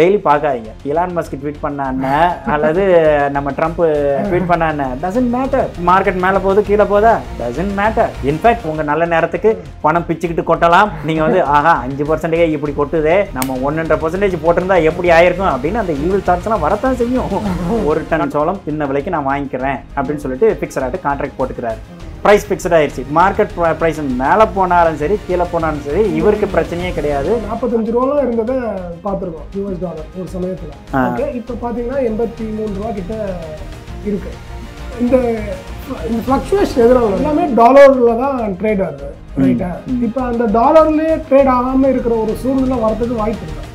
Daily பார்க்காதீங்க. Elon Musk tweet பண்ணான அல்லது நம்ம ட்ரம்ப் ட்வீட் பண்ணான்னு டசன்ட் மேட்டர் மார்க்கெட் மேலே போகுது கீழே போதா? டசன்ட் மேட்டர் இன்ஃபேக்ட் உங்கள் நல்ல நேரத்துக்கு பணம் பிச்சுக்கிட்டு கொட்டலாம். நீங்கள் வந்து ஆஹா அஞ்சு பர்சன்டேஜ் இப்படி கொட்டுதே. நம்ம ஒன்றரை பர்சன்டேஜ் போட்டிருந்தா எப்படி ஆயிருக்கும்? அப்படின்னு அந்த ஈவில் தாட்ஸ்லாம் வரத்தான் செய்யும். ஒரு டன் சோளம் சின்ன விலைக்கு நான் வாங்கிக்கிறேன் அப்படின்னு சொல்லிட்டு ஃபிக்ஸட் கான்ட்ராக்ட் போட்டுக்கிறாரு. ப்ரைஸ் ஃபிக்ஸட் ஆயிடுச்சு. மார்க்கெட் ப்ரைஸ் மேலே போனாலும் சரி கீழே போனாலும் சரி இவருக்கு பிரச்சனையே கிடையாது. நாற்பத்தஞ்சு ரூபாலாம் இருந்ததை பார்த்துருக்கோம் யூஎஸ் டாலர் ஒரு சமயத்தில். ஓகே இப்போ பார்த்தீங்கன்னா எண்பத்தி மூணு ரூபா கிட்ட இருக்கு. இந்த இந்த ஃப்ளக்சுவேஷன் எதிராக எல்லாமே டாலரில் தான் ட்ரேட் ஆகுது ரைட்டா இப்போ அந்த டாலர்லேயே ட்ரேட் ஆகாமல் இருக்கிற ஒரு சூழ்நிலை வரதுக்கு வாய்ப்பு இருக்கு?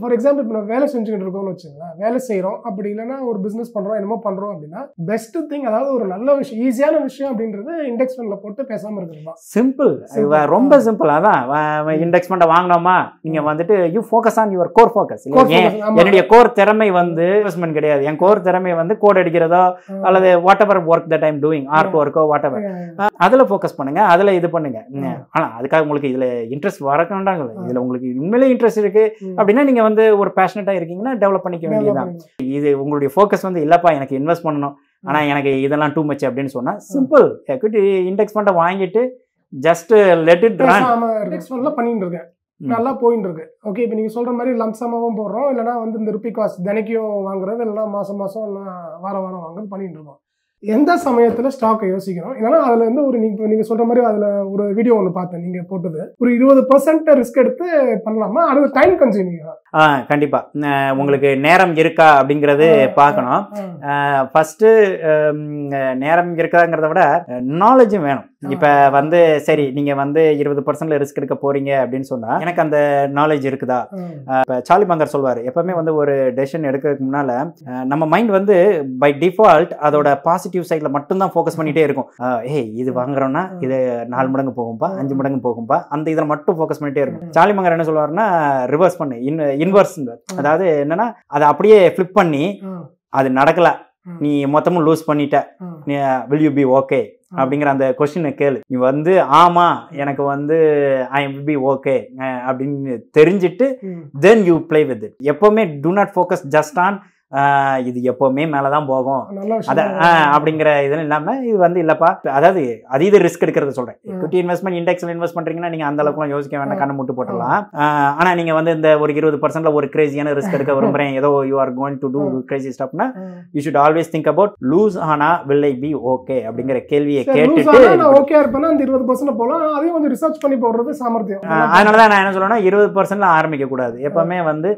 ஃபார் எக்ஸாம்பிள் இப்போ நம்ம வேலை செஞ்சுக்கிட்டு இருக்கோம்னு வச்சுங்களேன். வேலை செய்கிறோம் அப்படி இல்லைன்னா ஒரு பிஸ்னஸ் பண்ணுறோம் என்னமோ பண்ணுறோம் அப்படின்னா பெஸ்ட் திங் அதாவது ஒரு நல்ல விஷயம் ஈஸியான விஷயம் அப்படின்றது இண்டெக்ஸ் ஃபண்டில் போட்டு பேசாமல் இருக்கிறது தான். சிம்பிள். ரொம்ப சிம்பிள் அதான் இண்டெக்ஸ் பண்ண வாங்கினோமா? நீங்க வந்துட்டு you focus on your core focus. என்னுடைய கோர் திறமை வந்து இன்வெஸ்ட்மெண்ட் கிடையாது. என் கோர் திறமை வந்து கோட் அடிக்கிறதோ அல்லது whatever work that I'm doing art ஒர்க்கோ whatever அதுல ஃபோக்கஸ் பண்ணுங்க. அதுல இது பண்ணுங்க. ஆனா அதுக்காக உங்களுக்கு இதுல இன்ட்ரெஸ்ட் வரக்கண்டாங்க இதுல உங்களுக்கு உண்மையிலே இன்ட்ரெஸ்ட் இருக்கு. அப்படின்னா நீங்க வந்து ஒரு பேஷனட்டா இருக்கீங்கன்னா டெவலப் பண்ணிக்க வேண்டியதுதான். இது உங்களுடைய ஃபோக்கஸ் வந்து இல்லப்பா எனக்கு இன்வெஸ்ட் பண்ணணும். ஆனா எனக்கு இதெல்லாம் டூ மச் அப்படின்னு சொன்னா சிம்பிள் எக்விட்டி இண்டெக்ஸ் ஃபண்டை வாங்கிட்டு ஜஸ்ட் லெட் இட் ரன் பேசாம இண்டெக்ஸ் ஃபண்ட்ல பண்ணிட்டு இருக்கேன். நல்லா போயிட்டு இருக்கு. ஓகே இப்போ நீங்க சொல்ற மாதிரி லம்சமாவும் போடுறோம். இல்லைன்னா வந்து இந்த ருப்பி காசு தினைக்கும் வாங்குறது இல்லைன்னா மாசம் மாசம் இல்லைன்னா வாரம் வாரம் வாங்குறது பண்ணிட்டு இருக்கோம். எந்த சமயத்துல ஸ்டாக்கை யோசிக்கிறோம்? இல்லைன்னா அதுல இருந்து ஒரு நீங்க நீங்க சொல்ற மாதிரி அதுல ஒரு வீடியோ ஒன்று பார்த்தேன் நீங்க போட்டது. ஒரு இருபது பர்சன்ட் ரிஸ்க் எடுத்து பண்ணலாமா? அது டைம் கன்சூமிங் ஆ? கண்டிப்பா. அஹ் உங்களுக்கு நேரம் இருக்கா அப்படிங்கிறது பார்க்கணும். ஃபர்ஸ்ட் நேரம் இருக்காங்கிறத விட நாலேஜும் வேணும். இப்ப வந்து சரி நீங்க வந்து இருபது பர்சன்ட்ல ரிஸ்க் எடுக்க போறீங்க அப்படின்னு சொன்னா எனக்கு அந்த நாலேஜ் இருக்குதா? இப்போ சார்லி பங்கர் சொல்வார் எப்பவுமே வந்து ஒரு டெசிஷன் எடுக்கிறதுக்கு முன்னால நம்ம மைண்ட் வந்து பை டிஃபால்ட் அதோட பாசிட்டிவ் சைடில் மட்டும்தான் ஃபோக்கஸ் பண்ணிட்டே இருக்கும். ஏய் இது வாங்குறோம்னா இது நாலு மடங்கு போகும்பா அஞ்சு மடங்கு போகும்பா அந்த இதில் மட்டும் ஃபோக்கஸ் பண்ணிட்டே இருக்கும். சார்லி மங்கர் என்ன சொல்லுவாருன்னா ரிவர்ஸ் பண்ணு இன் இன்வர்ஸ் அதாவது என்னன்னா அதை அப்படியே ஃப்ளிப் பண்ணி அது நடக்கல. நீ மொத்தமும் லூஸ் பண்ணிட்ட. வில் யூ பி ஓகே அப்படிங்கிற அந்த கொஸ்டினை கேளு. நீ வந்து ஆமா எனக்கு வந்து ஐ எம் பி ஓகே அப்படின்னு தெரிஞ்சிட்டு then you play with it எப்போவுமே do not focus just on இது எப்போவுமே மேலே தான் போகும் அத அப்படிங்கிற இதெல்லாம் இல்லாம இது வந்து இல்லப்பா அதாவது அதீத ரிஸ்க் எடுக்கிறத சொல்றேன். எக்விட்டி இன்வெஸ்ட்மெண்ட் இண்டெக்ஸ்ல இன்வெஸ்ட் பண்றீங்கன்னா நீங்க அந்த அளவுக்குலாம் யோசிக்க வேண்டாம் கண்ணு முட்டு போட்டுடலாம். ஆ, ஆனா நீங்க வந்து இந்த ஒரு இருபது பர்சன்ட்ல ஒரு கிரேசியான ரிஸ்க் எடுக்க விரும்புறேன் ஏதோ you are going to do crazy ஸ்டாப்னா you should always think about lose ஆனா வில் ஐ பி ஓகே அப்படிங்கிற கேள்வியை கேட்டுட்டு ஓகே இருப்பேன்னா அந்த இருபது பர்சன்ட் போகலாம் அதையும் கொஞ்சம் ரிசர்ச் பண்ணி போடுறது சாமர்த்தியம். ஆ, அதனாலதான் நான் என்ன சொல்றேன்னா இருபது பர்சன்ட்ல ஆரம்பிக்க கூடாது. எப்பவுமே வந்து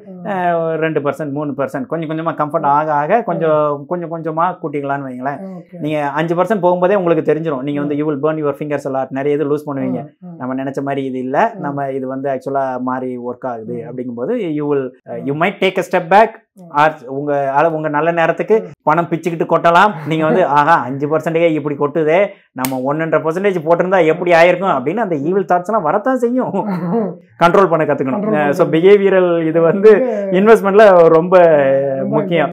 ரெண்டு பர்சன்ட் மூணு பர்சன்ட் கொஞ்சம் கொஞ்சமா கம்ஃபர்ட் ஆக ஆக கொஞ்சம் கொஞ்சம் கொஞ்சமா கூட்டிக்கலாம்னு வைங்களேன். ஓகே. நீங்க அஞ்சு பர்சன்ட் போகும்போதே உங்களுக்கு தெரிஞ்சிடும் நீங்க வந்து you will burn your fingers எல்லாம் நிறைய இது லூஸ் பண்ணுவீங்க. நம்ம நினைச்ச மாதிரி இது இல்ல. நம்ம இது வந்து ஆக்சுவலா மாறி ஒர்க் ஆகுது. அப்படிங்கும்போது you will you might take a step back. Or உங்க அதாவது உங்க நல்ல நேரத்துக்கு பணம் பிச்சுக்கிட்டு கொட்டலாம். நீங்க வந்து ஆஹா அஞ்சு பர்சன்டேஜ் இப்படி கொட்டுதே. நம்ம ஒன்னொன்றரை பர்சன்டேஜ் போட்டிருந்தா எப்படி ஆயிருக்கும்? அப்படின்னு அந்த ஈவில் தாட்ஸ் எல்லாம் வரத்தான் செய்யும். கண்ட்ரோல் பண்ண பண்ண ஸோ பிஹேவியரல் இது வந்து இன்வெஸ்ட்மெண்ட்ல ரொம்ப முக்கியம்.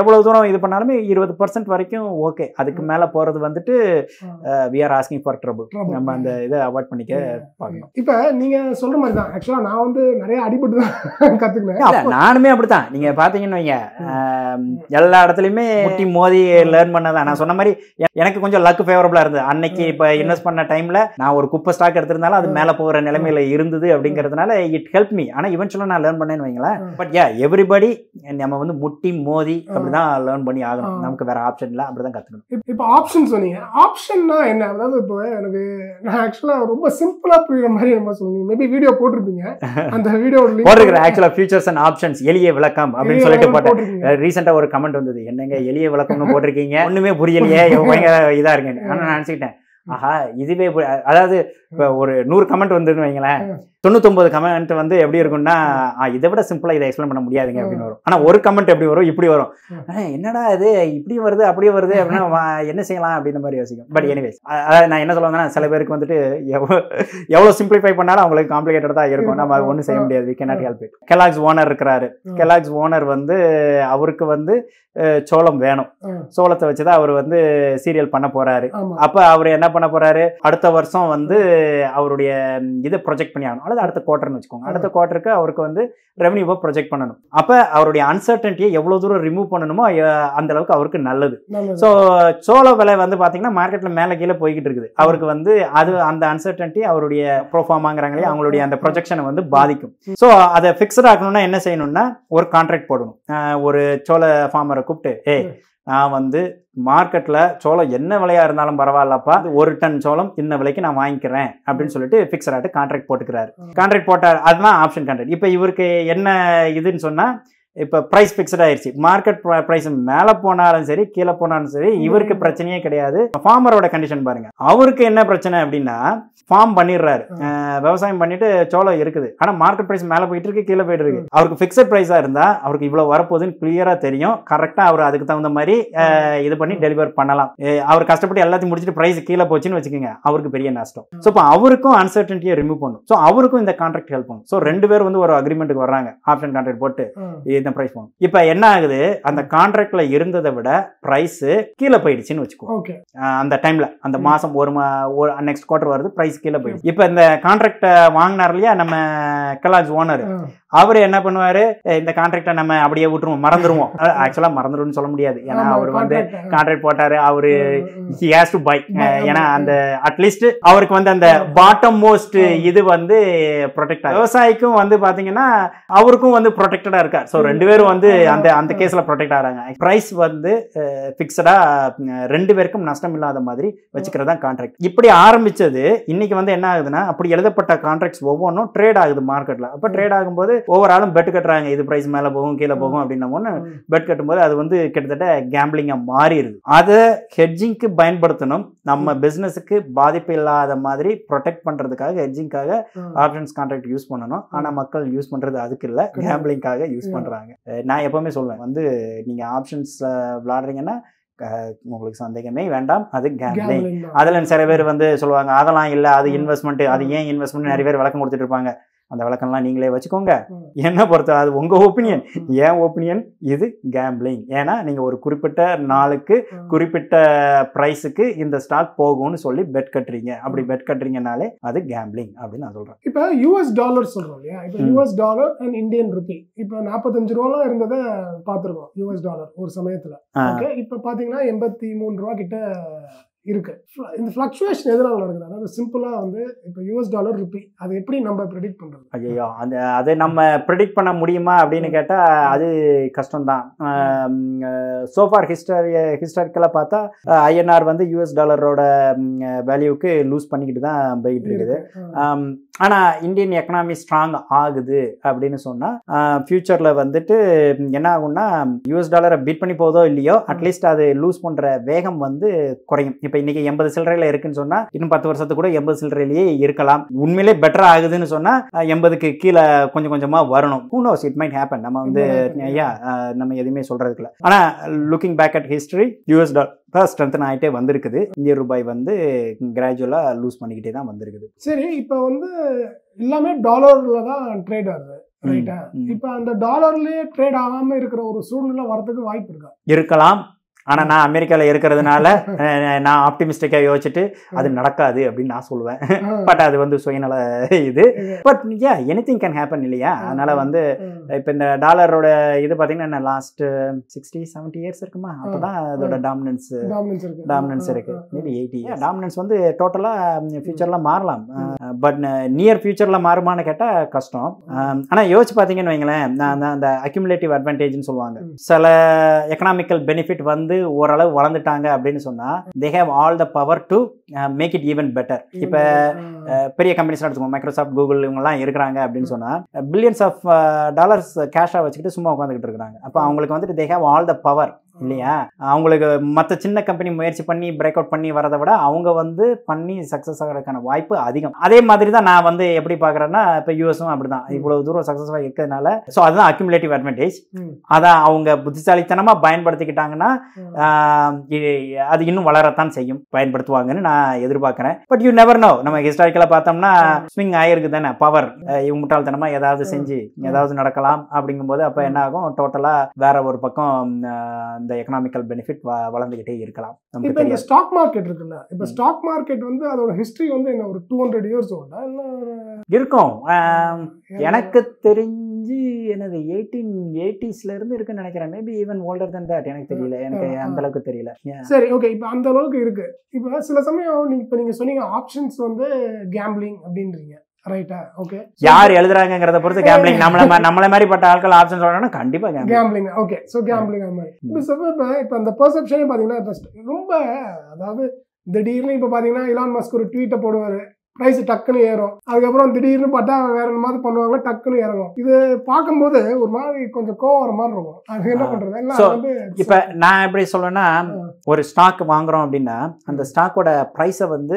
எவ்வளவு தூரம் இது பண்ணாலுமே இருபது பர்சன்ட் வரைக்கும் ஓகே அதுக்கு மேல போறது வந்துட்டு we are asking for trouble Trouble. நம்ம அந்த இதை அவாய்ட் பண்ணிக்க பார்க்கணும். இப்ப நீங்க சொல்ற மாதிரி தான். ஆக்சுவலா நான் வந்து நிறைய அடிபட்டு தான் கத்துக்கினேன். இல்ல, நானுமே அப்படித்தான். நீங்க பாத்தீங்கன்னு வைங்க. ஆம், எல்லா இடத்துலயுமே முட்டி மோதி லேர்ன் பண்ணதான் நான் சொன்ன மாதிரி எனக்கு கொஞ்சம் லக் ஃபேவரபிளா இருந்தது. அன்னைக்கு இப்ப இன்வெஸ்ட் பண்ண டைம்ல நான் ஒரு குப்பை ஸ்டாக் எடுத்திருந்தாலும் அது மேல போகிற நிலைமையில இருந்தது அப்படிங்கிறதுனால இட் ஹெல்ப் மீ ஆனா இவென்ச்சுவலா நான் லேர்ன் பண்ணேன்னு வைங்களேன். பட் யா எவ்ரிபடி நம்ம வந்து முட்டி மோதி அப்படிதான் லேர்ன் பண்ணி ஆகணும். நமக்கு வேற ஆப்ஷன் இல்ல அப்படிதான் கத்துக்கணும். இப்ப- ஆப்ஷன் சொன்னீங்க. ஆப்ஷன்னா என்ன? அதாவது இப்போ எனக்கு நான் ஆக்சுவலா ரொம்ப சிம்பிளா புரியுற மாதிரி நம்ம சொன்னீங்க. மேபி வீடியோ போட்டிருப்பீங்க. அந்த வீடியோ போட்டிருக்கிறேன் ஆக்சுவலா ஃபியூச்சர்ஸ் அண்ட் ஆப்ஷன்ஸ் எளிய விளக்கம் அப்படின்னு சொல்லிட்டு போட்டேன். ரீசெண்டா ஒரு கமெண்ட் வந்தது. என்னங்க எளிய விளக்கம்னு போட்டிருக்கீங்க? ஒண்ணுமே புரியலையே. பயங்கர இதா இருக்கேன் ஆனா நான் நினைச்சுக்கிட்டேன். ஆஹா இதுவே அதாவது இப்ப ஒரு நூறு கமெண்ட் வந்துன்னு வைங்களேன். தொண்ணூத்தொன்பது கமெண்ட் வந்து எப்படி இருக்கும்னா இதை விட சிம்பிளா இதை எக்ஸ்பிளைன் பண்ண முடியாதுங்க அப்படின்னு வரும். ஆனா ஒரு கமெண்ட் எப்படி வரும்? இப்படி வரும். என்னடா இது? இப்படி வருது அப்படியே வருது அப்படின்னா என்ன செய்யலாம்? அப்படின்ற மாதிரி யோசிக்கும். பட் எனிவேஸ் அதாவது நான் என்ன சொல்ல வந்தேன்னா சில பேருக்கு வந்துட்டு எவ்வளோ எவ்வளோ சிம்பிளிஃபை பண்ணாலும் அவங்களுக்கு காம்ப்ளிகேட்டட் தான் இருக்கும். நம்ம அது ஒன்றும் செய்ய முடியாது. We cannot help it Kellogg's owner இருக்கிறாரு. கெலாக்ஸ் ஓனர் வந்து அவருக்கு வந்து சோளம் வேணும். சோளத்தை வச்சு தான் அவர் வந்து சீரியல் பண்ண போறாரு. அப்ப அவர் என்ன பண்ண போறாரு? அடுத்த வருஷம் வந்து அவருடைய இதை ப்ரொஜெக்ட் பண்ணி ஆகணும். அல்லது அடுத்த குவார்டர்னு வச்சுக்கோங்க. அடுத்த குவார்ட்டருக்கு அவருக்கு வந்து ரெவன்யூவை ப்ரொஜெக்ட் பண்ணணும். அப்போ அவருடைய அன்சர்டன்ட்டியை எவ்வளோ தூரம் ரிமூவ் பண்ணணுமோ அந்த அளவுக்கு அவருக்கு நல்லது. ஸோ சோள விலை வந்து பார்த்தீங்கன்னா மார்க்கெட்டில் மேலே கீழே போய்கிட்டு இருக்குது. அவருக்கு வந்து அது அந்த அன்சர்டன்ட்டி அவருடைய ப்ரோஃபார்மாங்கிறாங்களே அவங்களுடைய அந்த ப்ரொஜெக்ஷனை வந்து பாதிக்கும். ஸோ அதை ஃபிக்ஸ்ட் ஆக்கணும்னா என்ன செய்யணும்னா ஒரு கான்ட்ராக்ட் போடணும். ஒரு சோள ஃபார்மரை கூப்பிட்டு ஏய் நான் வந்து மார்க்கெட்டில் சோளம் என்ன விலையாக இருந்தாலும் பரவாயில்லப்பா. ஒரு டன் சோளம் இந்த விலைக்கு நான் வாங்கிக்கிறேன் அப்படின்னு சொல்லிட்டு ஃபிக்ஸட் ஆகிட்டு கான்ட்ராக்ட் போட்டுக்கிறாரு. கான்ட்ராக்ட் போட்டார். அதுதான் ஆப்ஷன் கான்ட்ராக்ட் இப்போ இவருக்கு என்ன இதுன்னு சொன்னால் இப்போ ப்ரைஸ் ஃபிக்ஸ்ட் ஆயிருச்சு. மார்க்கெட் ப்ரைஸ் மேலே போனாலும் சரி கீழே போனாலும் சரி இவருக்கு பிரச்சனையே கிடையாது. ஃபார்மரோட கண்டிஷன் பாருங்க. அவருக்கு என்ன பிரச்சனை அப்படின்னா ஃபார்ம் பண்ணிடுறாரு. விவசாயம் பண்ணிட்டு சோளம் இருக்குது. ஆனால் மார்க்கெட் ப்ரைஸ் மேலே போயிட்டு இருக்கு கீழே போயிட்டு இருக்கு. அவருக்கு ஃபிக்ஸட் ப்ரைஸாக இருந்தால் அவருக்கு இவ்வளோ வரப்போகுதுன்னு கிளியராக தெரியும். கரெக்டாக அவர் அதுக்கு தகுந்த மாதிரி இது பண்ணி டெலிவர் பண்ணலாம். அவர் கஷ்டப்பட்டு எல்லாத்தையும் முடிச்சுட்டு ப்ரைஸ் கீழே போச்சுன்னு வச்சுக்கோங்க அவருக்கு பெரிய நஷ்டம். ஸோ இப்போ அவருக்கும் அன்சர்டன்ட்டியை ரிமூவ் பண்ணும் ஸோ அவருக்கும் இந்த கான்ட்ராக்ட் ஹெல்ப் பண்ணும் ஸோ ரெண்டு பேர் வந்து ஒரு அக்ரிமெண்ட்டுக்கு வர்றாங்க. ஆப்ஷன் கான்ட்ராக்ட் போட்டு. இந்த ப்ரைஸ் பண்ணும் இப்போ என்ன ஆகுது? அந்த கான்ட்ராக்ட்ல இருந்ததை விட ப்ரைஸ் கீழே போயிடுச்சுன்னு வச்சுக்கோ. ஓகே அந்த டைம்ல அந்த மாசம் ஒரு மா ஒரு நெக்ஸ்ட் குவார்டர் வருது ப்ரைஸ் கீழே போயிடும் இப்போ இந்த கான்ட்ராக்ட் வாங்கினார் இல்லையா நம்ம கலாஜ் ஓனர். அவர் என்ன பண்ணுவாரு? "ஏய், இந்த கான்ட்ராக்டை நம்ம அப்படியே விட்டுருவோம் மறந்துருவோம். ஆக்சுவலா மறந்துரும்னு சொல்ல முடியாது. ஏன்னா அவர் வந்து. கான்ட்ராக்ட் போட்டாரு அவரு ஹேஸ் டு பை ஏன்னா. அந்த அட்லீஸ்ட் அவருக்கு வந்து அந்த பாட்டம் மோஸ்ட் இது வந்து ப்ரொடெக்ட் விவசாயிக்கும் வந்து பாத்தீங்கன்னா அவருக்கும் வந்து ப்ரொடெக்டடா இருக்கார். ஸோ ரெண்டு பேரும் வந்து அந்த அந்த கேஸ்ல ப்ரொடெக்ட் ஆகிறாங்க. பிரைஸ் வந்து ஃபிக்ஸடா ரெண்டு பேருக்கும் நஷ்டம் இல்லாத மாதிரி வச்சுக்கிறதா கான்ட்ராக்ட் இப்படி ஆரம்பிச்சது இன்னைக்கு வந்து என்ன ஆகுதுன்னா அப்படி எழுதப்பட்ட கான்ட்ராக்ட்ஸ் ஒவ்வொன்றும் ட்ரேட் ஆகுது மார்க்கெட்ல அப்போ ட்ரேட் ஆகும்போது ஒவ்வொரு ஆளும் பெட் கட்டுறாங்க. இது பிரைஸ் மேல போகும் கீழே போகும் அப்படின்னும் ஒன்று. பெட் கட்டும்போது அது வந்து கிட்டத்தட்ட கேம்பிளிங்காக மாறிடுது. அதை ஹெட்ஜிங்க்கு பயன்படுத்தணும். நம்ம பிஸ்னஸுக்கு பாதிப்பு இல்லாத மாதிரி ப்ரொடெக்ட் பண்ணுறதுக்காக ஹெட்ஜிங்காக. ஆப்ஷன்ஸ் கான்ட்ராக்ட் யூஸ் பண்ணணும். ஆனால் மக்கள் யூஸ் பண்ணுறது அதுக்கு இல்லை. கேம்பிளிங்காக யூஸ் Yeah. பண்ணுறாங்க நான் எப்போவுமே சொல்லுவேன் வந்து நீங்கள் ஆப்ஷன்ஸ் விளாடுறீங்கன்னா உங்களுக்கு சந்தேகமே வேண்டாம். அது தான். அதில் சில பேர் வந்து சொல்லுவாங்க அதெல்லாம் இல்லை அது. இன்வெஸ்ட்மெண்ட் அது ஏன் இன்வெஸ்ட்மெண்ட் நிறைய பேர் விளக்கம் கொடுத்துட்டு இருப்பாங்க. அந்த விளக்கம்லாம் நீங்களே வச்சுக்கோங்க. என்ன பொறுத்த அது உங்க ஒப்பீனியன் ஏன் ஒப்பீனியன் இது கேம்பிளிங் ஏன்னா நீங்க ஒரு குறிப்பிட்ட நாளுக்கு. குறிப்பிட்ட ப்ரைஸுக்கு இந்த ஸ்டாக் போகும்னு சொல்லி பெட் கட்டுறீங்க. அப்படி பெட் கட்டுறீங்கனாலே அது கேம்பிளிங் அப்படின்னு நான் சொல்றேன். இப்போ யூஎஸ் டாலர் சொல்றோம் இல்லையா? இப்போ. US dollar and Indian rupee இப்போ நாற்பத்தஞ்சு ரூபாலாம் இருந்ததை பார்த்துருக்கோம் யூஎஸ் டாலர் ஒரு சமயத்துல. இப்போ பாத்தீங்கன்னா எண்பத்தி மூணு ரூபா கிட்ட இருக்கு. இந்த ஃபிளக்சுவேஷன் எதனால நடக்குது அதாவது சிம்பிளா வந்து இப்போ யூஎஸ் டாலர் ருபி அது எப்படி நம்ம ப்ரெடிக்ட் பண்றது? ஐயோ அந்த அது நம்ம ப்ரிடிக்ட் பண்ண முடியுமா அப்படின்னு கேட்டால் அது கஷ்டம்தான். சோஃபார் ஹிஸ்டரி ஹிஸ்டாரிக்கலாக பார்த்தா ஐஎன்ஆர் வந்து யூஎஸ் டாலரோட வேல்யூக்கு லூஸ் பண்ணிக்கிட்டு தான் போயிட்டு இருக்குது. ஆனால் இந்தியன் எக்கனாமி ஸ்ட்ராங் ஆகுது அப்படின்னு சொன்னால் ஃப்யூச்சரில் வந்துட்டு என்ன ஆகும்னா யூஎஸ் டாலரை பீட் பண்ணி போதோ இல்லையோ அட்லீஸ்ட் அது லூஸ் பண்ணுற வேகம் வந்து குறையும். இப்போ இன்னைக்கு எண்பது சில்லறையில் இருக்குன்னு சொன்னால் இன்னும் பத்து வருஷத்துக்கு கூட எண்பது சில்லறையிலேயே இருக்கலாம். உண்மையிலே பெட்டராக ஆகுதுன்னு சொன்னால் எண்பதுக்கு கீழே கொஞ்சம் கொஞ்சமாக வரணும். Who knows? It might happen நம்ம வந்து. ஐயா நம்ம எதுவுமே சொல்கிறதுக்கு இல்லை. ஆனால் looking back at history US dollar strengthen ஆகிட்டே வந்திருக்குது. இந்திய ரூபாய் வந்து கிராஜுவலாக லூஸ் பண்ணிக்கிட்டே தான் வந்திருக்குது. சரி இப்போ வந்து எல்லாமே டாலர்ல தான் ட்ரேட் ஆகுது ரைட்டா. இப்போ அந்த டாலர்லயே ட்ரேட் ஆகாம இருக்கிற ஒரு சூழ்நிலை வரதுக்கு வாய்ப்பு இருக்கா? இருக்கலாம். ஆனால் நான் அமெரிக்காவில் இருக்கிறதுனால நான் ஆப்டிமிஸ்டிக்காக யோசிச்சுட்டு அது நடக்காது அப்படின்னு நான் சொல்லுவேன். பட் அது வந்து சுயநல இது. But yeah anything can happen இல்லையா? அதனால வந்து. இப்போ இந்த டாலரோட இது பார்த்தீங்கன்னா லாஸ்ட் சிக்ஸ்டி செவன்ட்டி இயர்ஸ் இருக்குமா? அப்போ தான் அதோட டாமினன்ஸ் டாமினன்ஸ் இருக்கு. டாமினன்ஸ் ஆ, இருக்கு. ஆ, ஆ. மேபி எயிட்டி டாமினன்ஸ் வந்து டோட்டலாக ஃபியூச்சரில் மாறலாம். பட் நியர் ஃபியூச்சரில் மாறுமான்னு கேட்டால் கஷ்டம். ஆனால் யோசிச்சு பார்த்தீங்கன்னு வைங்களேன் நான் அந்த- அக்யூமுலேட்டிவ் அட்வான்டேஜ்னு சொல்லுவாங்க. சில எக்கனாமிக்கல் பெனிஃபிட் வந்து ஓரளவு வளர்ந்துட்டாங்க அப்படின்னு சொன்னால் they have all the power to make it even better இப்போ. பெரிய கம்பெனிஸ் எடுத்துக்கோங்க மைக்ரோசாஃப்ட் கூகுள் இவங்கெல்லாம் இருக்கிறாங்க அப்படின்னு சொன்னால் பில்லியன்ஸ் ஆஃப் டாலர்ஸ் கேஷாக வச்சுக்கிட்டு சும்மா உட்காந்துக்கிட்டு இருக்கிறாங்க. அப்போ அவங்களுக்கு வந்துட்டு they have all the power இல்லையா? அவங்களுக்கு மற்ற சின்ன கம்பெனி முயற்சி பண்ணி பிரேக் அவுட் பண்ணி வரதை விட அவங்க வந்து பண்ணி சக்ஸஸ் ஆகிறதுக்கான வாய்ப்பு அதிகம். அதே மாதிரி தான் நான் வந்து எப்படி பார்க்குறேன்னா இப்போ யூஎஸும் அப்படிதான். இவ்வளவு தூரம் சக்ஸஸ்ஃபாக இருக்கிறதுனால ஸோ அதுதான் அக்யூமுலேட்டிவ் அட்வான்டேஜ் ம். அதை அவங்க புத்திசாலித்தனமாக பயன்படுத்திக்கிட்டாங்கன்னா அது இன்னும் வளரத்தான் செய்யும். பயன்படுத்துவாங்கன்னு நான் எதிர்பார்க்குறேன் பட் யூ நெவர் நோ நம்ம ஹிஸ்டாரிக்கலாக பார்த்தோம்னா ஸ்விங் ஆயிருக்கு தானே பவர் இவங்க முட்டாள்தனமாக ஏதாவது செஞ்சு ஏதாவது நடக்கலாம் அப்படிங்கும்போது அப்போ என்ன ஆகும்? டோட்டலாக வேற ஒரு பக்கம் இந்த இந்த எக்கனாமிக்கல் பெனிஃபிட் வளர்ந்துகிட்டே இருக்கலாம். இப்போ இந்த ஸ்டாக் மார்க்கெட் இருக்குல்ல இப்போ. ஸ்டாக் மார்க்கெட் வந்து அதோட ஹிஸ்டரி வந்து என்ன ஒரு டூ ஹண்ட்ரட் இயர்ஸ் ஓல்டா இல்லை இருக்கும். எனக்கு தெரிஞ்சு எனது எயிட்டீன் எயிட்டிஸ்ல இருந்து இருக்குன்னு நினைக்கிறேன். Maybe even older than that எனக்கு தெரியல. எனக்கு. அந்த அளவுக்கு தெரியல. சரி ஓகே இப்போ அந்த அளவுக்கு இருக்கு. இப்போ சில சமயம் நீங்க இப்போ நீங்க சொன்னீங்க ஆப்ஷன்ஸ் வந்து கேம்பிளிங் அப்படின்றீங்க. ரைட்டா ஓகே யார் எழுதுறாங்கங்கிறத பொறுத்து கேம்பிளிங் நம்மள நம்மள மாதிரி பட்ட ஆட்கள் ஆப்ஷன் சொல்லணும்னா கண்டிப்பா கேம்பிளிங் ஓகே ஸோ கேம்பிளிங் அது மாதிரி இப்போ இப்போ அந்த பெர்செப்ஷனே பார்த்தீங்கன்னா ரொம்ப அதாவது திடீர்னு இப்போ பார்த்தீங்கன்னா இலான் மஸ்க் ஒரு ட்வீட்டை போடுவார். ப்ரைஸ் டக்குன்னு ஏறும். அதுக்கப்புறம் திடீர்னு பார்த்தா வேற என்ன மாதிரி பண்ணுவாங்க டக்குன்னு இறங்கும். இது பார்க்கும்போது ஒரு மாதிரி கொஞ்சம் கோவம் வர மாதிரி இருக்கும். அது என்ன. பண்றது? எல்லாம் வந்து இப்ப நான் எப்படி சொல்லுவேன்னா ஒரு ஸ்டாக் வாங்குறோம் அப்படின்னா அந்த ஸ்டாக்கோட ப்ரைஸை வந்து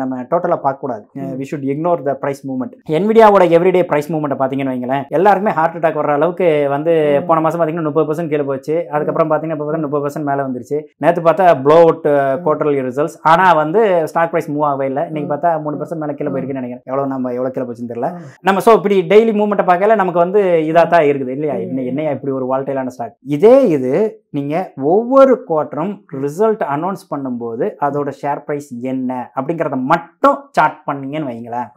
நம்ம டோட்டலாக பார்க்கக்கூடாது. We should ignore the price movement என்விடியாவோட everyday price மூவ்மெண்ட்டை பார்த்தீங்கன்னு வைங்களேன் எல்லாருக்குமே ஹார்ட் அட்டாக் வர அளவுக்கு வந்து. போன மாதம் பார்த்தீங்கன்னா முப்பது பர்சன்ட் கீழே போச்சு. அதுக்கப்புறம் பார்த்தீங்கன்னா இப்போ முப்பது பர்சன்ட் மேலே வந்துருச்சு. நேற்று பார்த்தா ப்ளோ அவுட் குவார்டர்லி ரிசல்ட்ஸ் ஆனால் வந்து ஸ்டாக் ப்ரைஸ் மூவ் ஆகவே இல்லை. இன்னைக்கு பார்த்தா மூணு பர்சன்ட் மேலே கீழே போயிருக்குன்னு நினைக்கிறேன். எவ்வளோ நம்ம எவ்வளோ கீழே போச்சுன்னு தெரியல. நம்ம ஸோ இப்படி டெய்லி மூவ்மெண்ட்டை பார்க்கல நமக்கு வந்து இதாக தான் இருக்குது. இல்லையா? என்ன என்னையா இப்படி ஒரு வால்டைலான ஸ்டாக் இதே இது நீங்கள் ஒவ்வொரு குவார்ட்டரும் ரிசல்ட் அனௌன்ஸ் பண்ணும்போது அதோட ஷேர் ப்ரைஸ் என்ன அப்படிங்கிறத மட்டும் சார்ட் பண்ணீங்கன்னு வைங்களேன்.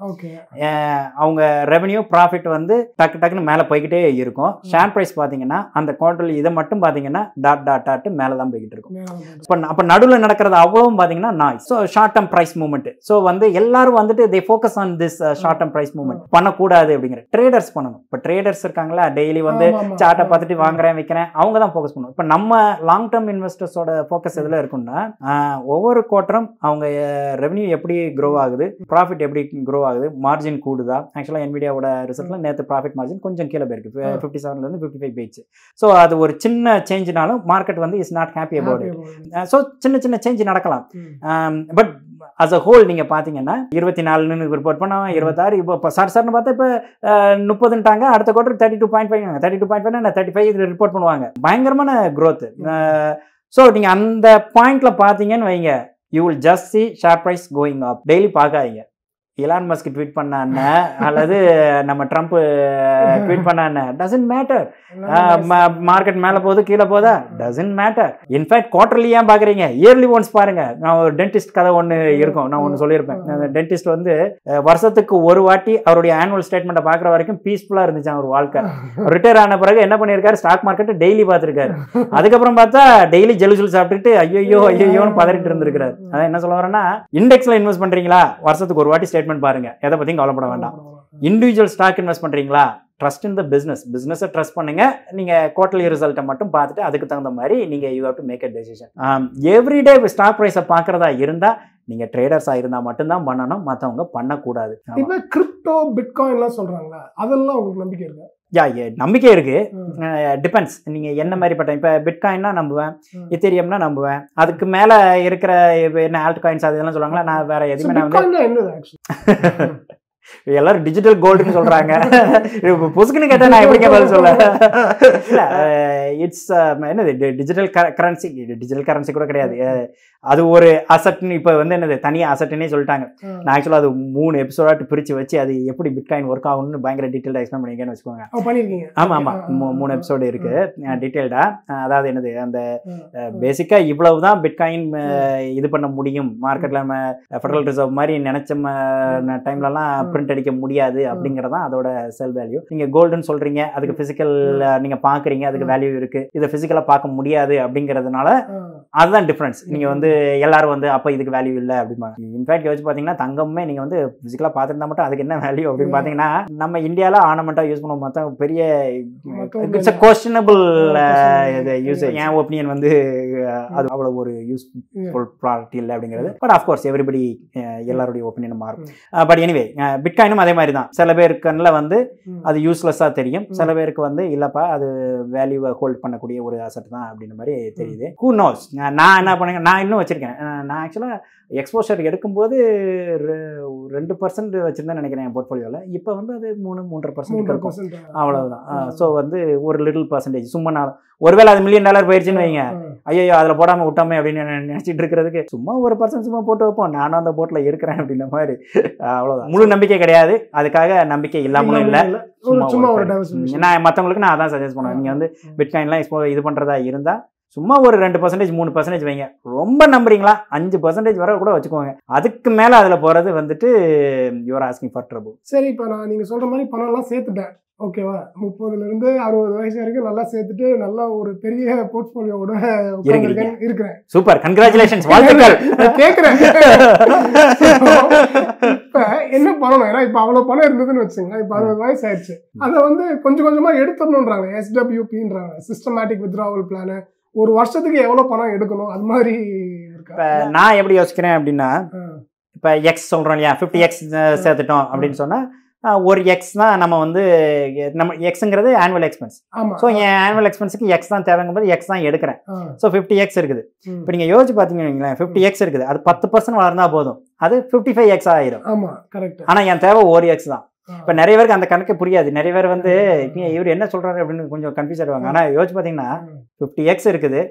அவங்க ரெவென்யூ ப்ராஃபிட் வந்து டக்கு டக்குன்னு மேலே போய்கிட்டே இருக்கும். ஷேர் ப்ரைஸ் பார்த்தீங்கன்னா அந்த குவார்டர்லி இதை மட்டும் பார்த்தீங்கன்னா டாட் டாட் டாட் மேலே தான் போய்கிட்டு இருக்கும். இப்போ அப்போ நடுவில் நடக்கிறது அவ்வளவும் பார்த்தீங்கன்னா noise so short term price movement so வந்து எல்லாரும் வந்துட்டு they focus on this short term price movement பண்ணக்கூடாது அப்படிங்கிற ட்ரேடர்ஸ் பண்ணணும். இப்போ ட்ரேடர்ஸ் இருக்காங்களா டெய்லி வந்து சார்ட்டை பார்த்துட்டு வாங்குறேன் விற்கிறேன் அவங்க தான் ஃபோக்கஸ் பண்ணுவோம் இப்போ நம்ம லாங் டேர்ம் இன்வெஸ்டர்ஸோட ஃபோக்கஸ் எதில் இருக்குன்னா ஒவ்வொரு குவார்ட்டரும் அவங்க ரெவன்யூ எப்படி க்ரோ ஆகுது ப்ராஃபிட் எப்படி க்ரோ ஆகுது மார்ஜின் கூடுதா? ஆக்சுவலாக என்விடியாவோட ரிசல்ட்ல நேற்று ப்ராஃபிட் மார்ஜின் கொஞ்சம் கீழே போயிருக்கு. ஃபிஃப்டி செவன்லேருந்து ஃபிஃப்டி ஃபைவ் போயிடுச்சு. ஸோ அது ஒரு சின்ன சேஞ்சினாலும் மார்க்கெட் வந்து is not happy about it so சின்ன சின்ன சேஞ்ச் நடக்கலாம். பட் அஸ் அ ஹோல் நீங்கள் பார்த்தீங்கன்னா இருபத்தி நாலுன்னு ரிப்போர்ட் பண்ணோம் இருபத்தாறு இப்போ சார் சார்னு பார்த்தா இப்போ முப்பதுன்ட்டாங்க அடுத்த quarter thirty two point five thirty two point five thirty five report பண்ணுவாங்க. பயங்கரமான growth. ஸோ நீங்கள் அந்த பாயிண்ட்டில் பார்த்தீங்கன்னு வைங்க. You will just see share price going up daily பார்க்காதீங்க. இலான் மஸ்க் ட்வீட் பண்ண என்ன அல்லது நம்ம ட்ரம்ப் ட்வீட் பண்ண என்ன டசன்ட் மேட்டர் மார்க்கெட் மேலே போகுது கீழே போதா டசன்ட் மேட்டர் இன்ஃபேக்ட் குவார்டர்லி ஏன் பார்க்குறீங்க இயர்லி ஒன்ஸ் பாருங்க. நான் ஒரு டென்டிஸ்ட் கதை ஒன்று இருக்கும். நான் ஒன்று சொல்லியிருப்பேன். அந்த டென்டிஸ்ட் வந்து வருஷத்துக்கு ஒரு வாட்டி அவருடைய ஆனுவல் ஸ்டேட்மெண்ட்டை பார்க்குற வரைக்கும் பீஸ்ஃபுல்லாக இருந்துச்சு அவர் வாழ்க்கை. ரிட்டையர் ஆன பிறகு என்ன பண்ணியிருக்காரு? ஸ்டாக் மார்க்கெட்டை டெய்லி பார்த்துருக்காரு. அதுக்கப்புறம் பார்த்தா டெய்லி ஜெலுசுல் சாப்பிட்டுட்டு ஐயோ ஐயோன்னு பதறிட்டு இருந்திருக்காரு அதான் என்ன சொல்ல வரேன்னா இண்டெக்ஸ்ல இன்வெஸ்ட் பண்றீங்களா? வருஷத்துக்கு ஒரு வாட்டி ஸ்டேட்மெண்ட் பாருங்க. எதை பத்தியும் கவலைப்பட வேண்டாம். இண்டிவிஜுவல் ஸ்டாக் இன்வெஸ்ட் பண்றீங்களா? ட்ரஸ்ட் இன் த பிசினஸ் பிசினஸை ட்ரஸ்ட் பண்ணுங்க. நீங்க குவார்டர்லி ரிசல்ட்டை மட்டும் பார்த்துட்டு அதுக்கு தகுந்த மாதிரி நீங்க you have to make a decision everyday stock ப்ரைஸை பார்க்கறதா இருந்தா நீங்க ட்ரேடர்ஸா இருந்தா மட்டும்தான் பண்ணணும். மற்றவங்க பண்ணக்கூடாது. இப்போ கிரிப்டோ பிட்காயின்லாம் சொல்றாங்களா அதெல்லாம் உங்களுக்கு நம்பிக்கை இருக்கா? யா நம்பிக்கை இருக்கு. டிபெண்ட்ஸ் நீங்க என்ன மாதிரி பட்ட இப்ப பிட்காயின்னா நம்புவேன். இத்தேரியம்னா நம்புவேன். அதுக்கு மேல இருக்கிற என்ன ஆல்ட் காயின்ஸ் அதெல்லாம் சொல்றாங்களா நான் வேற எதுவுமே நான் வந்து எல்லாரும் டிஜிட்டல் கோல்டுன்னு சொல்றாங்க. பொசுக்குன்னு கேட்டா நான் எப்படிங்க பதில் சொல்ல. இல்ல இட்ஸ் என்னது டிஜிட்டல் கரன்சி டிஜிட்டல் கரன்சி கூட கிடையாது. அது ஒரு அசட்னு இப்போ வந்து என்னது தனியா அசட்னே சொல்லிட்டாங்க. நான் ஆக்சுவலாக அது மூணு எபிசோடாட்டு பிரிச்சு வச்சு அது எப்படி பிட்காயின் ஒர்க் ஆகும்னு பயங்கர டீட்டெயில் எக்ஸ்பிளைன் பண்ணிருக்கேன்னு வச்சுக்கோங்க. ஓ பண்ணிருக்கீங்க ஆமா ஆமா. ஆ, ஆ, மூ- மூணு எபிசோடு இருக்கு. டீட்டெயில்டா அதாவது என்னது அந்த ஆ, பேசிக்கா இவ்வளவுதான் பிட்காயின் இது பண்ண முடியும். மார்க்கெட்ல நம்ம ஃபெடரல் ரிசர்வ் மாதிரி நினைச்ச டைம்லலாம். பிரிண்ட் அடிக்க முடியாது அப்படிங்கறதான் அதோட செல் வேல்யூ நீங்க கோல்டுன்னு சொல்றீங்க அதுக்கு பிசிக்கல் நீங்க பாக்குறீங்க அதுக்கு. வேல்யூ இருக்கு. இதை பிசிக்கலா பார்க்க முடியாது அப்படிங்கறதுனால அதுதான் டிஃபரன்ஸ் நீங்க வந்து எல்லாரும் வந்து அப்ப இதுக்கு வேல்யூ இல்லை அப்படிம்பாங்க. இன்ஃபேக்ட் யோசிச்சு பாத்தீங்கன்னா தங்கமே நீங்க வந்து பிசிக்கலா பார்த்துருந்தா மட்டும் அதுக்கு என்ன வேல்யூ அப்படின்னு Yeah. பாத்தீங்கன்னா நம்ம இந்தியால ஆர்னமெண்டா யூஸ் பண்ணுவோம். மொத்தம் பெரிய இட்ஸ் அ கொஸ்டினபிள் இது யூஸ். என் ஒப்பீனியன் வந்து அஹ், அது அவ்வளவு ஒரு யூஸ்ஃபுல் ப்ராடக்ட் இல்லை அப்படிங்கிறது. பட் ஆஃப்கோர்ஸ் எவ்ரிபடி எல்லாருடைய ஒப்பீனியன் மாறும். பட் எனிவே பிட்காயினும் அதே மாதிரி தான் சில கண்ணில் வந்து. அது யூஸ்லெஸ்ஸாக தெரியும். சில பேருக்கு வந்து இல்லப்பா அது வேல்யூவை ஹோல்ட் பண்ணக்கூடிய ஒரு அசட் தான் அப்படின்ற மாதிரி தெரியுது. ஹூ நோஸ் நான் என்ன பண்ணுங்க நான் இன்னும் வச்சிருக்கேன். நான் ஆக்சுவலாக எக்ஸ்போஷர் எடுக்கும்போது ரெண்டு பர்சன்ட் வச்சிருந்தேன் நினைக்கிறேன் என் போர்ட்ஃபோலியோவில் இப்போ வந்து அது மூணு மூன்றரை பர்சன்ட் இருக்கும். ஆ, ஸோ வந்து ஒரு லிட்டில் பர்சன்டேஜ் சும்மா நான் ஒருவேளை அது மில்லியன் டாலர் போயிடுச்சுன்னு வைங்க. ஐயோ அதில் போடாமல் விட்டோமே அப்படின்னு நினை- நினைச்சிட்டு இருக்கிறதுக்கு சும்மா ஒரு பர்சன்ட் சும்மா போட்டு வைப்போம். நானும் அந்த போட்டில் இருக்கிறேன் அப்படின்ற மாதிரி. அவ்வளோதான் முழு நம்பிக்கை கிடையாது. அதுக்காக நம்பிக்கை இல்லாமலும் இல்லை. நான் மற்றவங்களுக்கு நான் அதான் சஜஸ்ட் பண்ணுவேன். நீங்கள் வந்து பிட்காயின்லாம் எக்ஸ்போ இது பண்ணுறதா இருந்தால் சும்மா ஒரு ரெண்டு பர்சன்டேஜ் மூணு பர்சன்டேஜ் வைங்க. ரொம்ப நம்புறீங்களா? அஞ்சு பர்சன்டேஜ் வரை கூட வச்சுக்கோங்க. அதுக்கு மேலே அதில் போகிறது வந்துட்டு யுவர் ஆஸ்கிங் ஃபார் ட்ரபுள் சரி இப்போ நான் நீங்கள் சொல்கிற மாதிரி பணம்லாம் சேர்த்துட்டேன். ஓகேவா முப்பதுலேருந்து அறுபது வயசு வரைக்கும் நல்லா சேர்த்துட்டு நல்லா ஒரு பெரிய போர்ட்ஃபோலியோட இருக்கிறேன். சூப்பர் கங்க்ராச்சுலேஷன்ஸ் வாழ்த்துக்கள். கேட்குறேன் இப்போ என்ன பண்ணணும்? ஏன்னா இப்போ அவ்வளோ பணம் இருந்ததுன்னு வச்சுங்க இப்போ அறுபது வயசு ஆயிடுச்சு. அதை வந்து கொஞ்சம் கொஞ்சமாக எடுத்துடணுன்றாங்க எஸ்டபியூபின்றாங்க சிஸ்டமேட்டிக் வித்ராவல் பிளானு ஒரு வருஷத்துக்கு எவ்வளோ பணம் எடுக்கணும்? அது மாதிரி இப்போ இருக்கா நான் எப்படி யோசிக்கிறேன் அப்படின்னா. இப்போ எக்ஸ் சொல்கிறோம் இல்லையா? ஃபிஃப்டி எக்ஸ் சேர்த்துட்டோம் அப்படின்னு சொன்னால் ஒரு எக்ஸ் தான் நம்ம வந்து நம்ம எக்ஸுங்கிறது ஆனுவல் எக்ஸ்பென்ஸ் ஸோ என் ஆனுவல் எக்ஸ்பென்ஸுக்கு எக்ஸ் தான் தேவைங்கும் போது எக்ஸ் தான் எடுக்கிறேன். ஸோ ஃபிஃப்டி எக்ஸ் இருக்குது. இப்போ நீங்கள் யோசிச்சு பார்த்தீங்கன்னு ஃபிஃப்டி எக்ஸ் இருக்குது. அது பத்து பர்சன்ட் வளர்ந்தா போதும். அது ஃபிஃப்டி ஃபைவ் எக்ஸ் ஆயிரும் கரெக்ட் ஆனால் என் தேவை ஒரு எக்ஸ் தான். இப்போ நிறைய பேருக்கு அந்த கணக்கு புரியாது. நிறைய பேர் வந்து "இங்க இவர் என்ன சொல்றாரு? அப்படின்னு கொஞ்சம் கன்ஃபியூஸ் ஆயிடுவாங்க. ஆனால் யோசிச்சு பார்த்தீங்கன்னா ஃபிஃப்டி எக்ஸ் இருக்குது.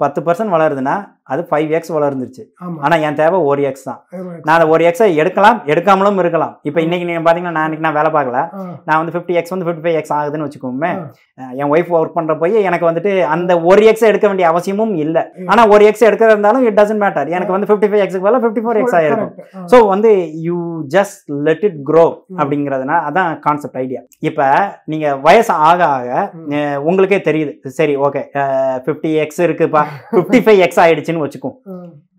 பத்து பர்சன்ட் வளருதுன்னா அது ஃபைவ் எக்ஸ் வளர்ந்துருச்சு. ஆனால் என் தேவை ஒரு எக்ஸ் தான். நான் அந்த ஒரு எக்ஸை எடுக்கலாம் எடுக்காமலும் இருக்கலாம். இப்போ இன்னைக்கு நீங்கள் பார்த்தீங்கன்னா நான் இன்னைக்கு நான் வேலை பார்க்கல. நான் வந்து ஃபிஃப்டி எக்ஸ் வந்து ஃபிஃப்டி ஃபைவ் எக்ஸ் ஆகுதுன்னு வச்சுக்கோமே என் ஒய்ஃப் ஒர்க் பண்ணுற போய் எனக்கு வந்துட்டு அந்த ஒரு எக்ஸ் எடுக்க வேண்டிய அவசியமும் இல்லை. ஆனால் ஒரு எக்ஸ் எடுக்கிறதா இருந்தாலும் இட் டசன்ட் மேட்டர் எனக்கு வந்து ஃபிஃப்டி ஃபைவ் எக்ஸுக்கு பதிலாக ஃபிஃப்டி ஃபோர் எக்ஸ் ஆயிருக்கும். correct. ஆ, ஸோ வந்து you just let it grow. அப்படிங்கிறதுனா அதான் கான்செப்ட் ஐடியா இப்போ நீங்கள் வயசு ஆக ஆக உங்களுக்கே தெரியுது. சரி ஓகே ஃபிஃப்டி எக்ஸ் இருக்குப்பா. ஃபிஃப்டி ஃபைவ் எக்ஸ் ஆயிடுச்சுன்னு வச்சுக்கோம்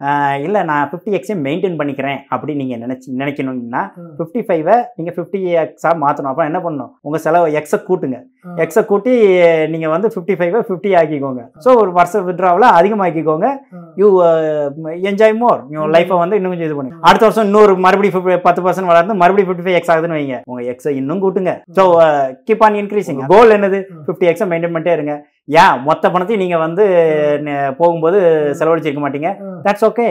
ஆ, இல்லை நான் ஃபிஃப்டி எக்ஸே மெயின்டைன் பண்ணிக்கிறேன் அப்படின்னு நீங்கள் நினச்சி நினைக்கணும்னா. ஃபிஃப்டி ஃபைவை நீங்கள் ஃபிஃப்டி எக்ஸாக மாற்றணும் அப்போ என்ன பண்ணணும்? உங்கள் செலவு எக்ஸை கூட்டுங்க. எக்ஸை கூட்டி நீங்கள் வந்து ஃபிஃப்டி ஃபைவை ஃபிஃப்டி ஆக்கிக்கோங்க. ஸோ ஒரு வருஷ விட்ராவில் அதிகமாக்கிக்கோங்க. யூ என்ஜாய் மோர் உங்கள் லைஃப்பை வந்து இன்னும் கொஞ்சம் இது பண்ணி. அடுத்த வருஷம் இன்னொரு மறுபடியும் 50 பத்து பர்சன்ட் வளர்ந்து மறுபடியும் ஃபிஃப்டி ஃபைவ் எக்ஸ் ஆகுதுன்னு வைங்க. உங்கள் எக்ஸை இன்னும் கூட்டுங்க. So keep on increasing goal என்னது. ஃபிஃப்டி எக்ஸை மெயின்டைன் பண்ணிட்டே இருங்க. ஏன்? மொத்த பணத்தையும் நீங்கள் வந்து போகும்போது செலவழிச்சிருக்க மாட்டீங்க. தட்ஸ் ஓகே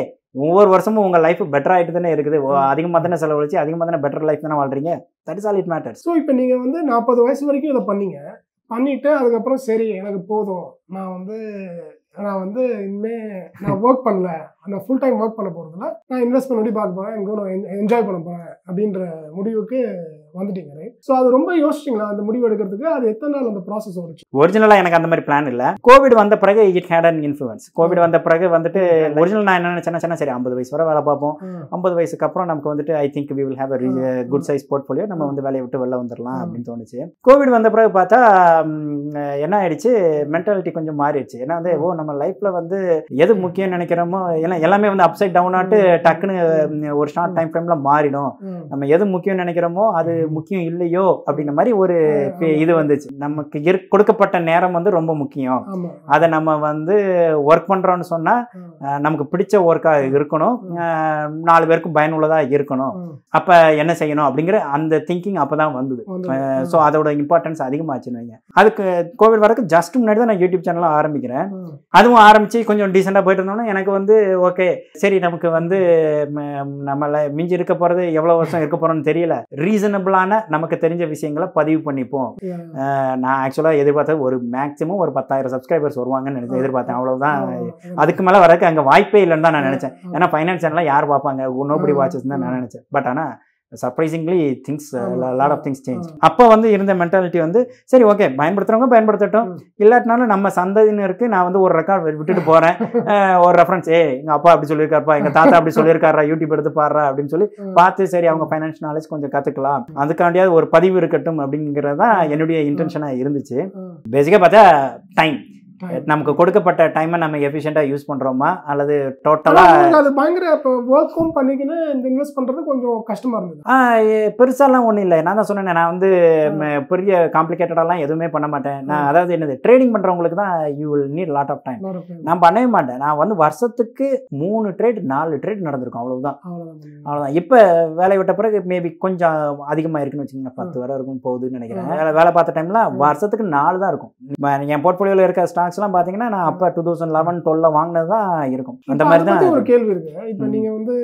ஒவ்வொரு வருஷமும் உங்கள் லைஃப் பெட்டர் ஆகிட்டு தானே இருக்குது. அதிகமாக தானே செலவழிச்சு அதிகமாக தானே பெட்டர் லைஃப் தானே வாழ்றீங்க. That is all it matters so இப்போ நீங்கள் வந்து நாற்பது வயசு வரைக்கும் இதை பண்ணீங்க. பண்ணிட்டு அதுக்கப்புறம் சரி எனக்கு போதும். நான் வந்து நான் வந்து இனிமே நான் ஒர்க் பண்ணல. நான் ஃபுல் டைம் ஒர்க் பண்ண போகிறதில்ல நான் இன்வெஸ்ட்மெண்ட் பண்ணி பார்க்க போகிறேன் எங்கோ நான் என்ஜாய் பண்ண போகிறேன் அப்படின்ற முடிவுக்கு வந்துட்டீங்க ரைட் ஸோ அது ரொம்ப யோசிச்சிங்களா? அந்த முடிவு எடுக்கிறதுக்கு அது எத்தனை நாள் அந்த ப்ராசஸ் ஓடிச்சு? ஒரிஜினலாக எனக்கு அந்த மாதிரி பிளான் இல்லை. கோவிட் வந்த பிறகு it had an influence COVID வந்த பிறகு வந்துட்டு ஒரிஜினல் நான் என்ன நினச்சேன்னா சொன்னா, சரி ஐம்பது வயசு வரை வேலை பார்ப்போம். ஐம்பது வயசுக்கு அப்புறம் நமக்கு வந்துட்டு I think we will have a good size portfolio நம்ம வந்து வேலையை விட்டு வெளில வந்துடலாம். அப்படின்னு தோணுச்சு. கோவிட் வந்த பிறகு பார்த்தா என்ன ஆயிடுச்சு? மென்டாலிட்டி கொஞ்சம் மாறிடுச்சு. ஏன்னா வந்து ஓ நம்ம லைஃப்ல வந்து எது முக்கியம் நினைக்கிறோமோ எல்லாம் எல்லாமே வந்து அப்சைட் டவுன் ஆட்டு. டக்குன்னு ஒரு ஷார்ட் டைம் ஃப்ரேம்ல மாறிடும். நம்ம எது முக்கியம் நினைக்கிறோமோ அது முக்கியம் இல்லையோ அப்படின்ற மாதிரி ஒரு இது வந்துச்சு. நமக்கு இரு- கொடுக்கப்பட்ட நேரம் வந்து ரொம்ப முக்கியம். அதை நம்ம வந்து ஒர்க் பண்றோம்னு சொன்னா நமக்கு பிடிச்ச ஒர்க்காக இருக்கணும். நாலு பேருக்கும் பயனுள்ளதா இருக்கணும். அப்ப என்ன செய்யணும் அப்படிங்கிற அந்த திங்கிங் அப்பதான் வந்தது. ஸோ அதோட இம்பார்ட்டன்ஸ் அதிகமாச்சுன்னு வைங்க. அதுக்கு கோவிட் வரைக்கும் ஜஸ்ட் முன்னாடி தான் நான் யூடியூப் சேனல் ஆரம்பிக்கிறேன். அதுவும் ஆரம்பிச்சு கொஞ்சம் டீசெண்டாக போயிட்டு இருந்தோன்னா எனக்கு வந்து ஓகே சரி நமக்கு வந்து நம்மள மிஞ்சி இருக்க போறது எவ்வளவு வருஷம் இருக்க போறோம்னு தெரியல. ரீசனபிளான நமக்கு தெரிஞ்ச விஷயங்களை பதிவு பண்ணிப்போம். நான் ஆக்சுவலாக எதிர்பார்த்தது ஒரு மேக்ஸிமம் ஒரு பத்தாயிரம் சப்ஸ்கிரைபர்ஸ் வருவாங்கன்னு நினைச்சேன். எதிர்பார்த்தேன். அவ்வளவுதான். அதுக்கு மேலே வரக்கு அங்கே வாய்ப்பே இல்லைன்னு தான் நான் நினைச்சேன். ஏன்னா ஃபைனான்ஸ் சேனல்லாம் யார் பார்ப்பாங்க? நோபடி வாட்சஸ் தான் ஆ. நான் நினைச்சேன். பட் ஆனால் surprisingly things lot of things change. அப்போ வந்து இருந்த மென்டாலிட்டி வந்து சரி ஓகே பயன்படுத்துறவங்க பயன்படுத்தட்டும். இல்லாட்டினாலும் நம்ம சந்ததியினருக்கு நான் வந்து ஒரு ரெக்கார்ட் விட்டுட்டு அஹ் ஒரு ரெஃபரன்ஸ் ஏ எங்க அப்பா அப்படி சொல்லியிருக்காருப்பா எங்க தாத்தா அப்படி சொல்லியிருக்காரா யூடியூப் எடுத்து பாடுறா அப்படின்னு சொல்லி பார்த்து சரி அவங்க ஃபைனான்ஸ் நாலேஜ் கொஞ்சம் கத்துக்கலாம். அதுக்காண்டியாவது ஒரு பதிவு இருக்கட்டும் அப்படிங்கிறது தான் என்னுடைய இன்டென்ஷனா இருந்துச்சு. பேசிக்காக பார்த்தா டைம் நமக்கு கொடுக்கப்பட்ட டைமை நம்ம எஃபிஷியண்டாக யூஸ் பண்றோமா? அல்லது டோட்டலா அது பயங்கர இப்போ ஒர்க்கும் பண்ணிக்கின்னு இந்த இன்வெஸ்ட் பண்றது கொஞ்சம் கஷ்டமா இருந்தது. பெருசாலாம் ஒன்றும் இல்லை. நான் தான் சொன்னேன் நான் வந்து பெரிய காம்ப்ளிகேட்டடாலாம் எதுவுமே பண்ண மாட்டேன். நான் அதாவது என்னது ட்ரேடிங் பண்ணுறவங்களுக்கு தான் you will need lot of time. நான் பண்ணவே மாட்டேன். நான் வந்து வருஷத்துக்கு மூணு ட்ரேட் நாலு ட்ரேட் நடந்திருக்கும். அவ்வளவுதான். அவ்வளோதான் இப்போ வேலையை விட்ட பிறகு மேபி கொஞ்சம் அதிகமாக இருக்குன்னு வச்சுக்கோங்க பத்து வரை இருக்கும் போகுதுன்னு நினைக்கிறேன். வேலை வேலை பார்த்த டைம்ல வருஷத்துக்கு நாலு தான் இருக்கும். என் போர்ட்ஃபோலியோவில் இருக்க ஸ்டாக்ஸ்லாம் பார்த்தீங்கன்னா நான் அப்போ டூ தௌசண்ட் லெவன் டுவெல்ல வாங்கினது தான் இருக்கும். அந்த மாதிரி தான் ஒரு கேள்வி இருக்கு. இப்போ ம். நீங்க வந்து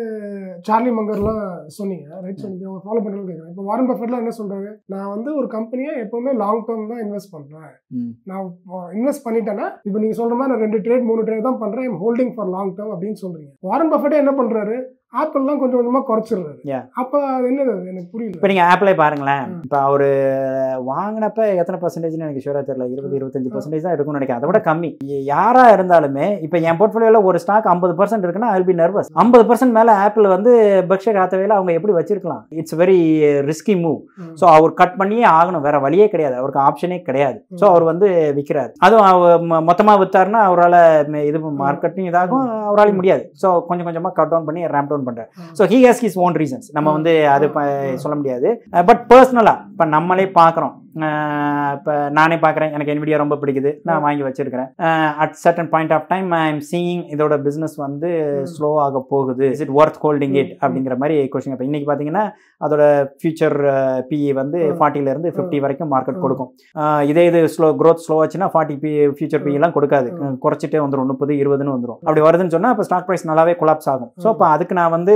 சார்லி மங்கர்லாம் சொன்னீங்க ரைட் சொன்னீங்க. ஃபாலோ பண்ணணும்னு கேட்குறேன் இப்போ வாரன் பஃபெட்லாம் என்ன சொல்றாரு? நான் வந்து ஒரு கம்பெனியை எப்பவுமே லாங் டேர்ம் தான் இன்வெஸ்ட் பண்றேன். ம். நான் இன்வெஸ்ட் பண்ணிட்டேன்னா இப்போ நீங்க சொல்ற மாதிரி நான் ரெண்டு ட்ரேட் மூணு ட்ரேட் தான் பண்றேன். I'm holding for long term அப்படின்னு சொல்றீங்க. வாரன் பஃபெட்டே என்ன பண்றாரு? ஆப்பிள்லாம் கொஞ்சம் கொஞ்சமா குறைச்சிடுறாரு. அப்ப அது என்னது எனக்கு புரியல. இப்போ நீங்கள் ஆப்பிளே பாருங்களேன். இப்போ அவர் வாங்கினப்ப எத்தனை பர்சன்டேஜ்னு எனக்கு ஷூராக தெரியல. இருபது இருபத்தஞ்சு பர்சன்டேஜ் தான் இருக்கும்னு நினைக்கிறேன். அதை விட கம்மி. யாராக இருந்தாலுமே இப்போ என் போர்ட்ஃபோலியோவில் ஒரு ஸ்டாக் ஐம்பது பர்சன்ட் இருக்குன்னா ஐ பி நர்வஸ் ஐம்பது பர்சன்ட் மேலே ஆப்பிள் வந்து பெக்ஷர் ஹாத்தவேல அவங்க எப்படி வச்சிருக்கலாம்? It's very risky move. So our cut பண்ணியே ஆகணும். வேற வழியே கிடையாது. அவருக்கு ஆப்ஷனே கிடையாது. ஸோ அவர் வந்து விற்கிறாரு அதுவும் அவர் மொ- மொத்தமா வித்தாருன்னா அவரால் இது மார்க்கெட்டிங் இதாகும். அவரால் முடியாது. ஸோ கொஞ்சம் கொஞ்சமா கட் டவுன் பண்ணி ரேம்ப் டவுன் பண்றாரு ம். So he has his own reasons நம்ம வந்து அது சொல்ல முடியாது. பட் பர்சனலாக இப்போ நம்மளே பார்க்குறோம் இப்போ நானே பார்க்குறேன் எனக்கு NVIDIA ரொம்ப பிடிக்குது. நான் வாங்கி வச்சிருக்கிறேன். At certain point of time I am seeing இதோட பிஸ்னஸ் வந்து. ஸ்லோ ஆக போகுது. Is it worth holding it. அப்படிங்கிற மாதிரி கொஸ்டின் இப்போ இன்னைக்கு பார்த்தீங்கன்னா அதோட ஃபியூச்சர் பிஇ வந்து. 40 ல இருந்து ஃபிஃப்டி வரைக்கும் மார்க்கெட். கொடுக்கும். இதே இது ஸ்லோ growth ஸ்லோ ஆச்சுன்னா ஃபார்ட்டி பி ஃபியூச்சர் ம். பி எல்லாம் கொடுக்காது. குறைச்சிட்டே வந்துடும் முப்பது இருபதுன்னு வந்துடும் அப்படி வருதுன்னு சொன்னா அப்போ ஸ்டாக் ப்ரைஸ் நல்லாவே கொலாப்ஸ் ஆகும். ஸோ. அப்போ அதுக்கு நான் வந்து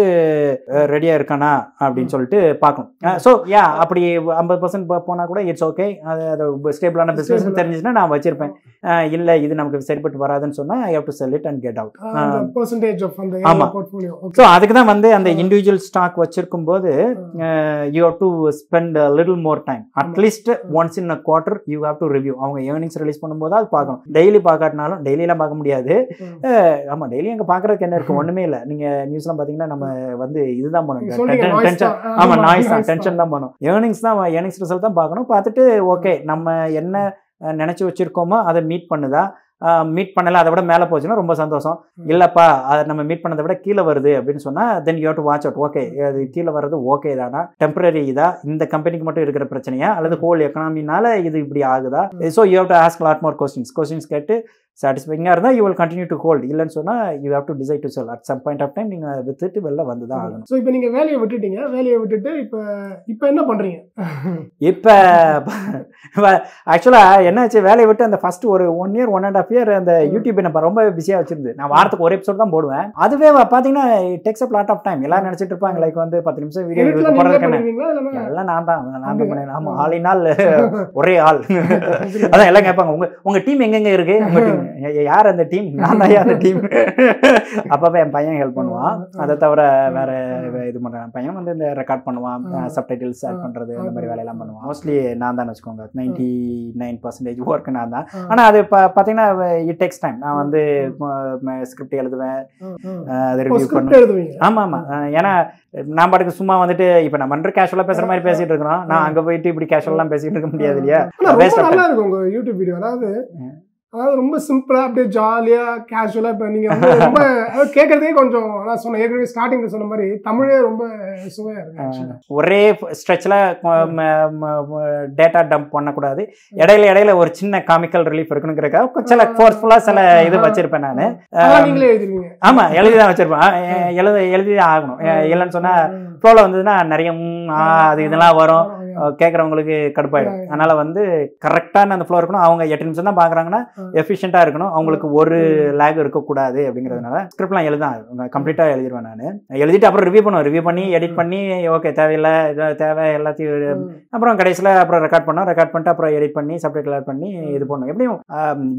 ரெடியா இருக்கேனா? அப்படின்னு. சொல்லிட்டு பார்க்கணும். ஸோ யா அப்படி ஐம்பது பர்சன்ட் போனா கூட இட்ஸ் ஓகே அது அது ஸ்டேபிளான பிஸ்னஸ். தெரிஞ்சுச்சுன்னா நான் வச்சிருப்பேன். இல்ல இது நமக்கு சரிப்பட்டு வராதுன்னு சொன்னா I have to sell it and get out percentage of அந்த ஸோ அதுக்கு தான் வந்து அந்த. இண்டிவிஜுவல் ஸ்டாக் வச்சிருக்கும் போது you have to spend little more time at least once in a quarter you have to review அவங்க ஏர்னிங்ஸ் ரிலீஸ் பண்ணும்போது அது பார்க்கணும். டெய்லி பார்க்காட்டினாலும் டெய்லியெல்லாம் பார்க்க முடியாது. ஆமா டெய்லி அங்கே பார்க்கறதுக்கு என்ன இருக்கு ஒண்ணுமே இல்லை. நீங்க நியூஸ்லாம் பார்த்தீங்கன்னா நம்ம வந்து இதுதான் பண்ணணும். டென்ஷன் ஆமா நாய்ஸ் தான். டென்ஷன் தான். பண்ணும் ஏர்னிங்ஸ் தான் ஏர்னிங்ஸ் ரிசல்ட் தான் பார்க்கணும். பார்த்துட்டு ஓகே நம்ம என்ன நினைச்சு வச்சிருக்கோமோ அதை மீட் பண்ணுதா? மீட் பண்ணல அதை விட மேலே போச்சுன்னா ரொம்ப சந்தோஷம். இல்லப்பா அதை நம்ம மீட் பண்ணதை விட கீழே வருது அப்படின்னு சொன்னா then you to watch out okay அது கீழே வர்றது ஓகே தானா? டெம்பரரி இதா? இந்த கம்பெனிக்கு மட்டும் இருக்கிற பிரச்சனையா? அல்லது ஹோல் எக்கனாமினால இது இப்படி ஆகுதா? So you have to ask lot more questions questions கேட்டு சாட்டிஸ்ஃபைங்காக இருந்தால் you will continue to hold இல்லைன்னு சொன்னால் you have to decide to sell at some point of time நீங்கள் வித்துட்டு வெளில வந்து தான் ஆகணும். ஸோ இப்போ நீங்க வேலையை விட்டுட்டீங்க. வேலையை விட்டுட்டு இப்போ இப்போ என்ன பண்றீங்க? இப்போ ஆக்சுவலாக என்னாச்சு? வேலையை விட்டு அந்த ஃபர்ஸ்ட் ஒரு one year one and half year அந்த யூடியூப் நம்ம ரொம்ப பிஸியாக வச்சிருந்து நான் வாரத்துக்கு ஒரு எபிசோட் தான் போடுவேன். அதுவே பார்த்தீங்கன்னா takes up lot of time எல்லாரும் நினச்சிட்டு இருப்பாங்க லைக் வந்து பத்து நிமிஷம் வீடியோ நீங்களே போடுறதுக்கு எல்லாம் நான் தான். நான் தான்? பண்ணேன் ஆமாம் ஆளினால் ஒரே ஆள். அதான் எல்லாம் கேட்பாங்க. உங்க உங்க டீம் எங்கெங்க இருக்கு? உங்க டீம் யார் அந்த டீம்? நான் தான் அந்த டீம்? அப்பப்போ என் பையன் ஹெல்ப் பண்ணுவான். அதை தவிர வேற இது பண்றேன் பையன் வந்து இந்த ரெக்கார்ட் பண்ணுவான். சப்டைட்டில்ஸ் ஆட் ஆ. அந்த மாதிரி வேலையெல்லாம் பண்ணுவான். மோஸ்ட்லி நான் தான் வச்சுக்கோங்க. நைன்டி நைன் பர்சன்டேஜ் ஒர்க் நான் தான். ஆ. ஆனா அது பா- பாத்தீங்கன்னா இட் டெக்ஸ் டைம் நான் வந்து ஸ்கிரிப்ட் எழுதுவேன். அதை ரிவ்யூ பண்ணுவேன். எழுதுவீங்க? ஆமா ஆமா. அஹ் ஏன்னா நான் பாட்டுக்கு சும்மா வந்துட்டு இப்ப நம்ம வந்து கேஷுவலா பேசுற மாதிரி பேசிட்டு இருக்கிறோம். நான் அங்க போயிட்டு இப்படி கேஷுவலாம் பேசிட்டு இருக்க முடியாது இல்லையா? நல்லா இருக்கும் உங்க யூடியூப் வீடியோ அதாவது. அதாவது ரொம்ப சிம்பிளா அப்படியே ஜாலியா கேஷுவலா இப்ப நீங்க ரொம்ப கேட்கறதே கொஞ்சம் அதான் சொன்ன ஏற்கனவே சொன்ன மாதிரி தமிழே ரொம்ப சுவையா இருக்கு. ஒரே ஸ்ட்ரெச்சில் டேட்டா டம்ப் பண்ணக்கூடாது. இடையில இடையில ஒரு சின்ன காமிக்கல் ரிலீஃப் இருக்கணுங்கிறக்காக சில ஃபோர்ஸ்ஃபுல்லாக சில இது வச்சிருப்பேன் நான். நீங்களே எழுதிருவீங்க. ஆமா எழுதி தான் வச்சிருப்பேன். எழுத எழுதி தான் ஆகணும். இல்லைன்னு சொன்னா ஃப்ளோவில் வந்ததுன்னா நிறைய அது இதெல்லாம் வரும். கேட்குறவங்களுக்கு கடுப்பாயிடும். அதனால வந்து கரெக்டான அந்த ஃப்ளோ இருக்கணும். அவங்க எட்டு நிமிஷம் தான் பார்க்குறாங்கன்னா எஃபிஷியண்டாக இருக்கணும். அவங்களுக்கு ஒரு லேக் இருக்கக்கூடாது அப்படிங்கிறதுனால ஸ்கிரிப்ட்லாம் எழுதான் கம்ப்ளீட்டாக எழுதிடுவேன் நான். எழுதிட்டு அப்புறம் ரிவ்யூ பண்ணுவேன். ரிவ்யூ பண்ணி எடிட் பண்ணி ஓகே தேவையில்லை தேவை எல்லாத்தையும் அப்புறம் கடைசியில் அப்புறம் ரெக்கார்ட் பண்ணோம். ரெக்கார்ட் பண்ணிட்டு அப்புறம் எடிட் பண்ணி சப்டைட்டில் ஆட் பண்ணி இது பண்ணோம் எப்படியும்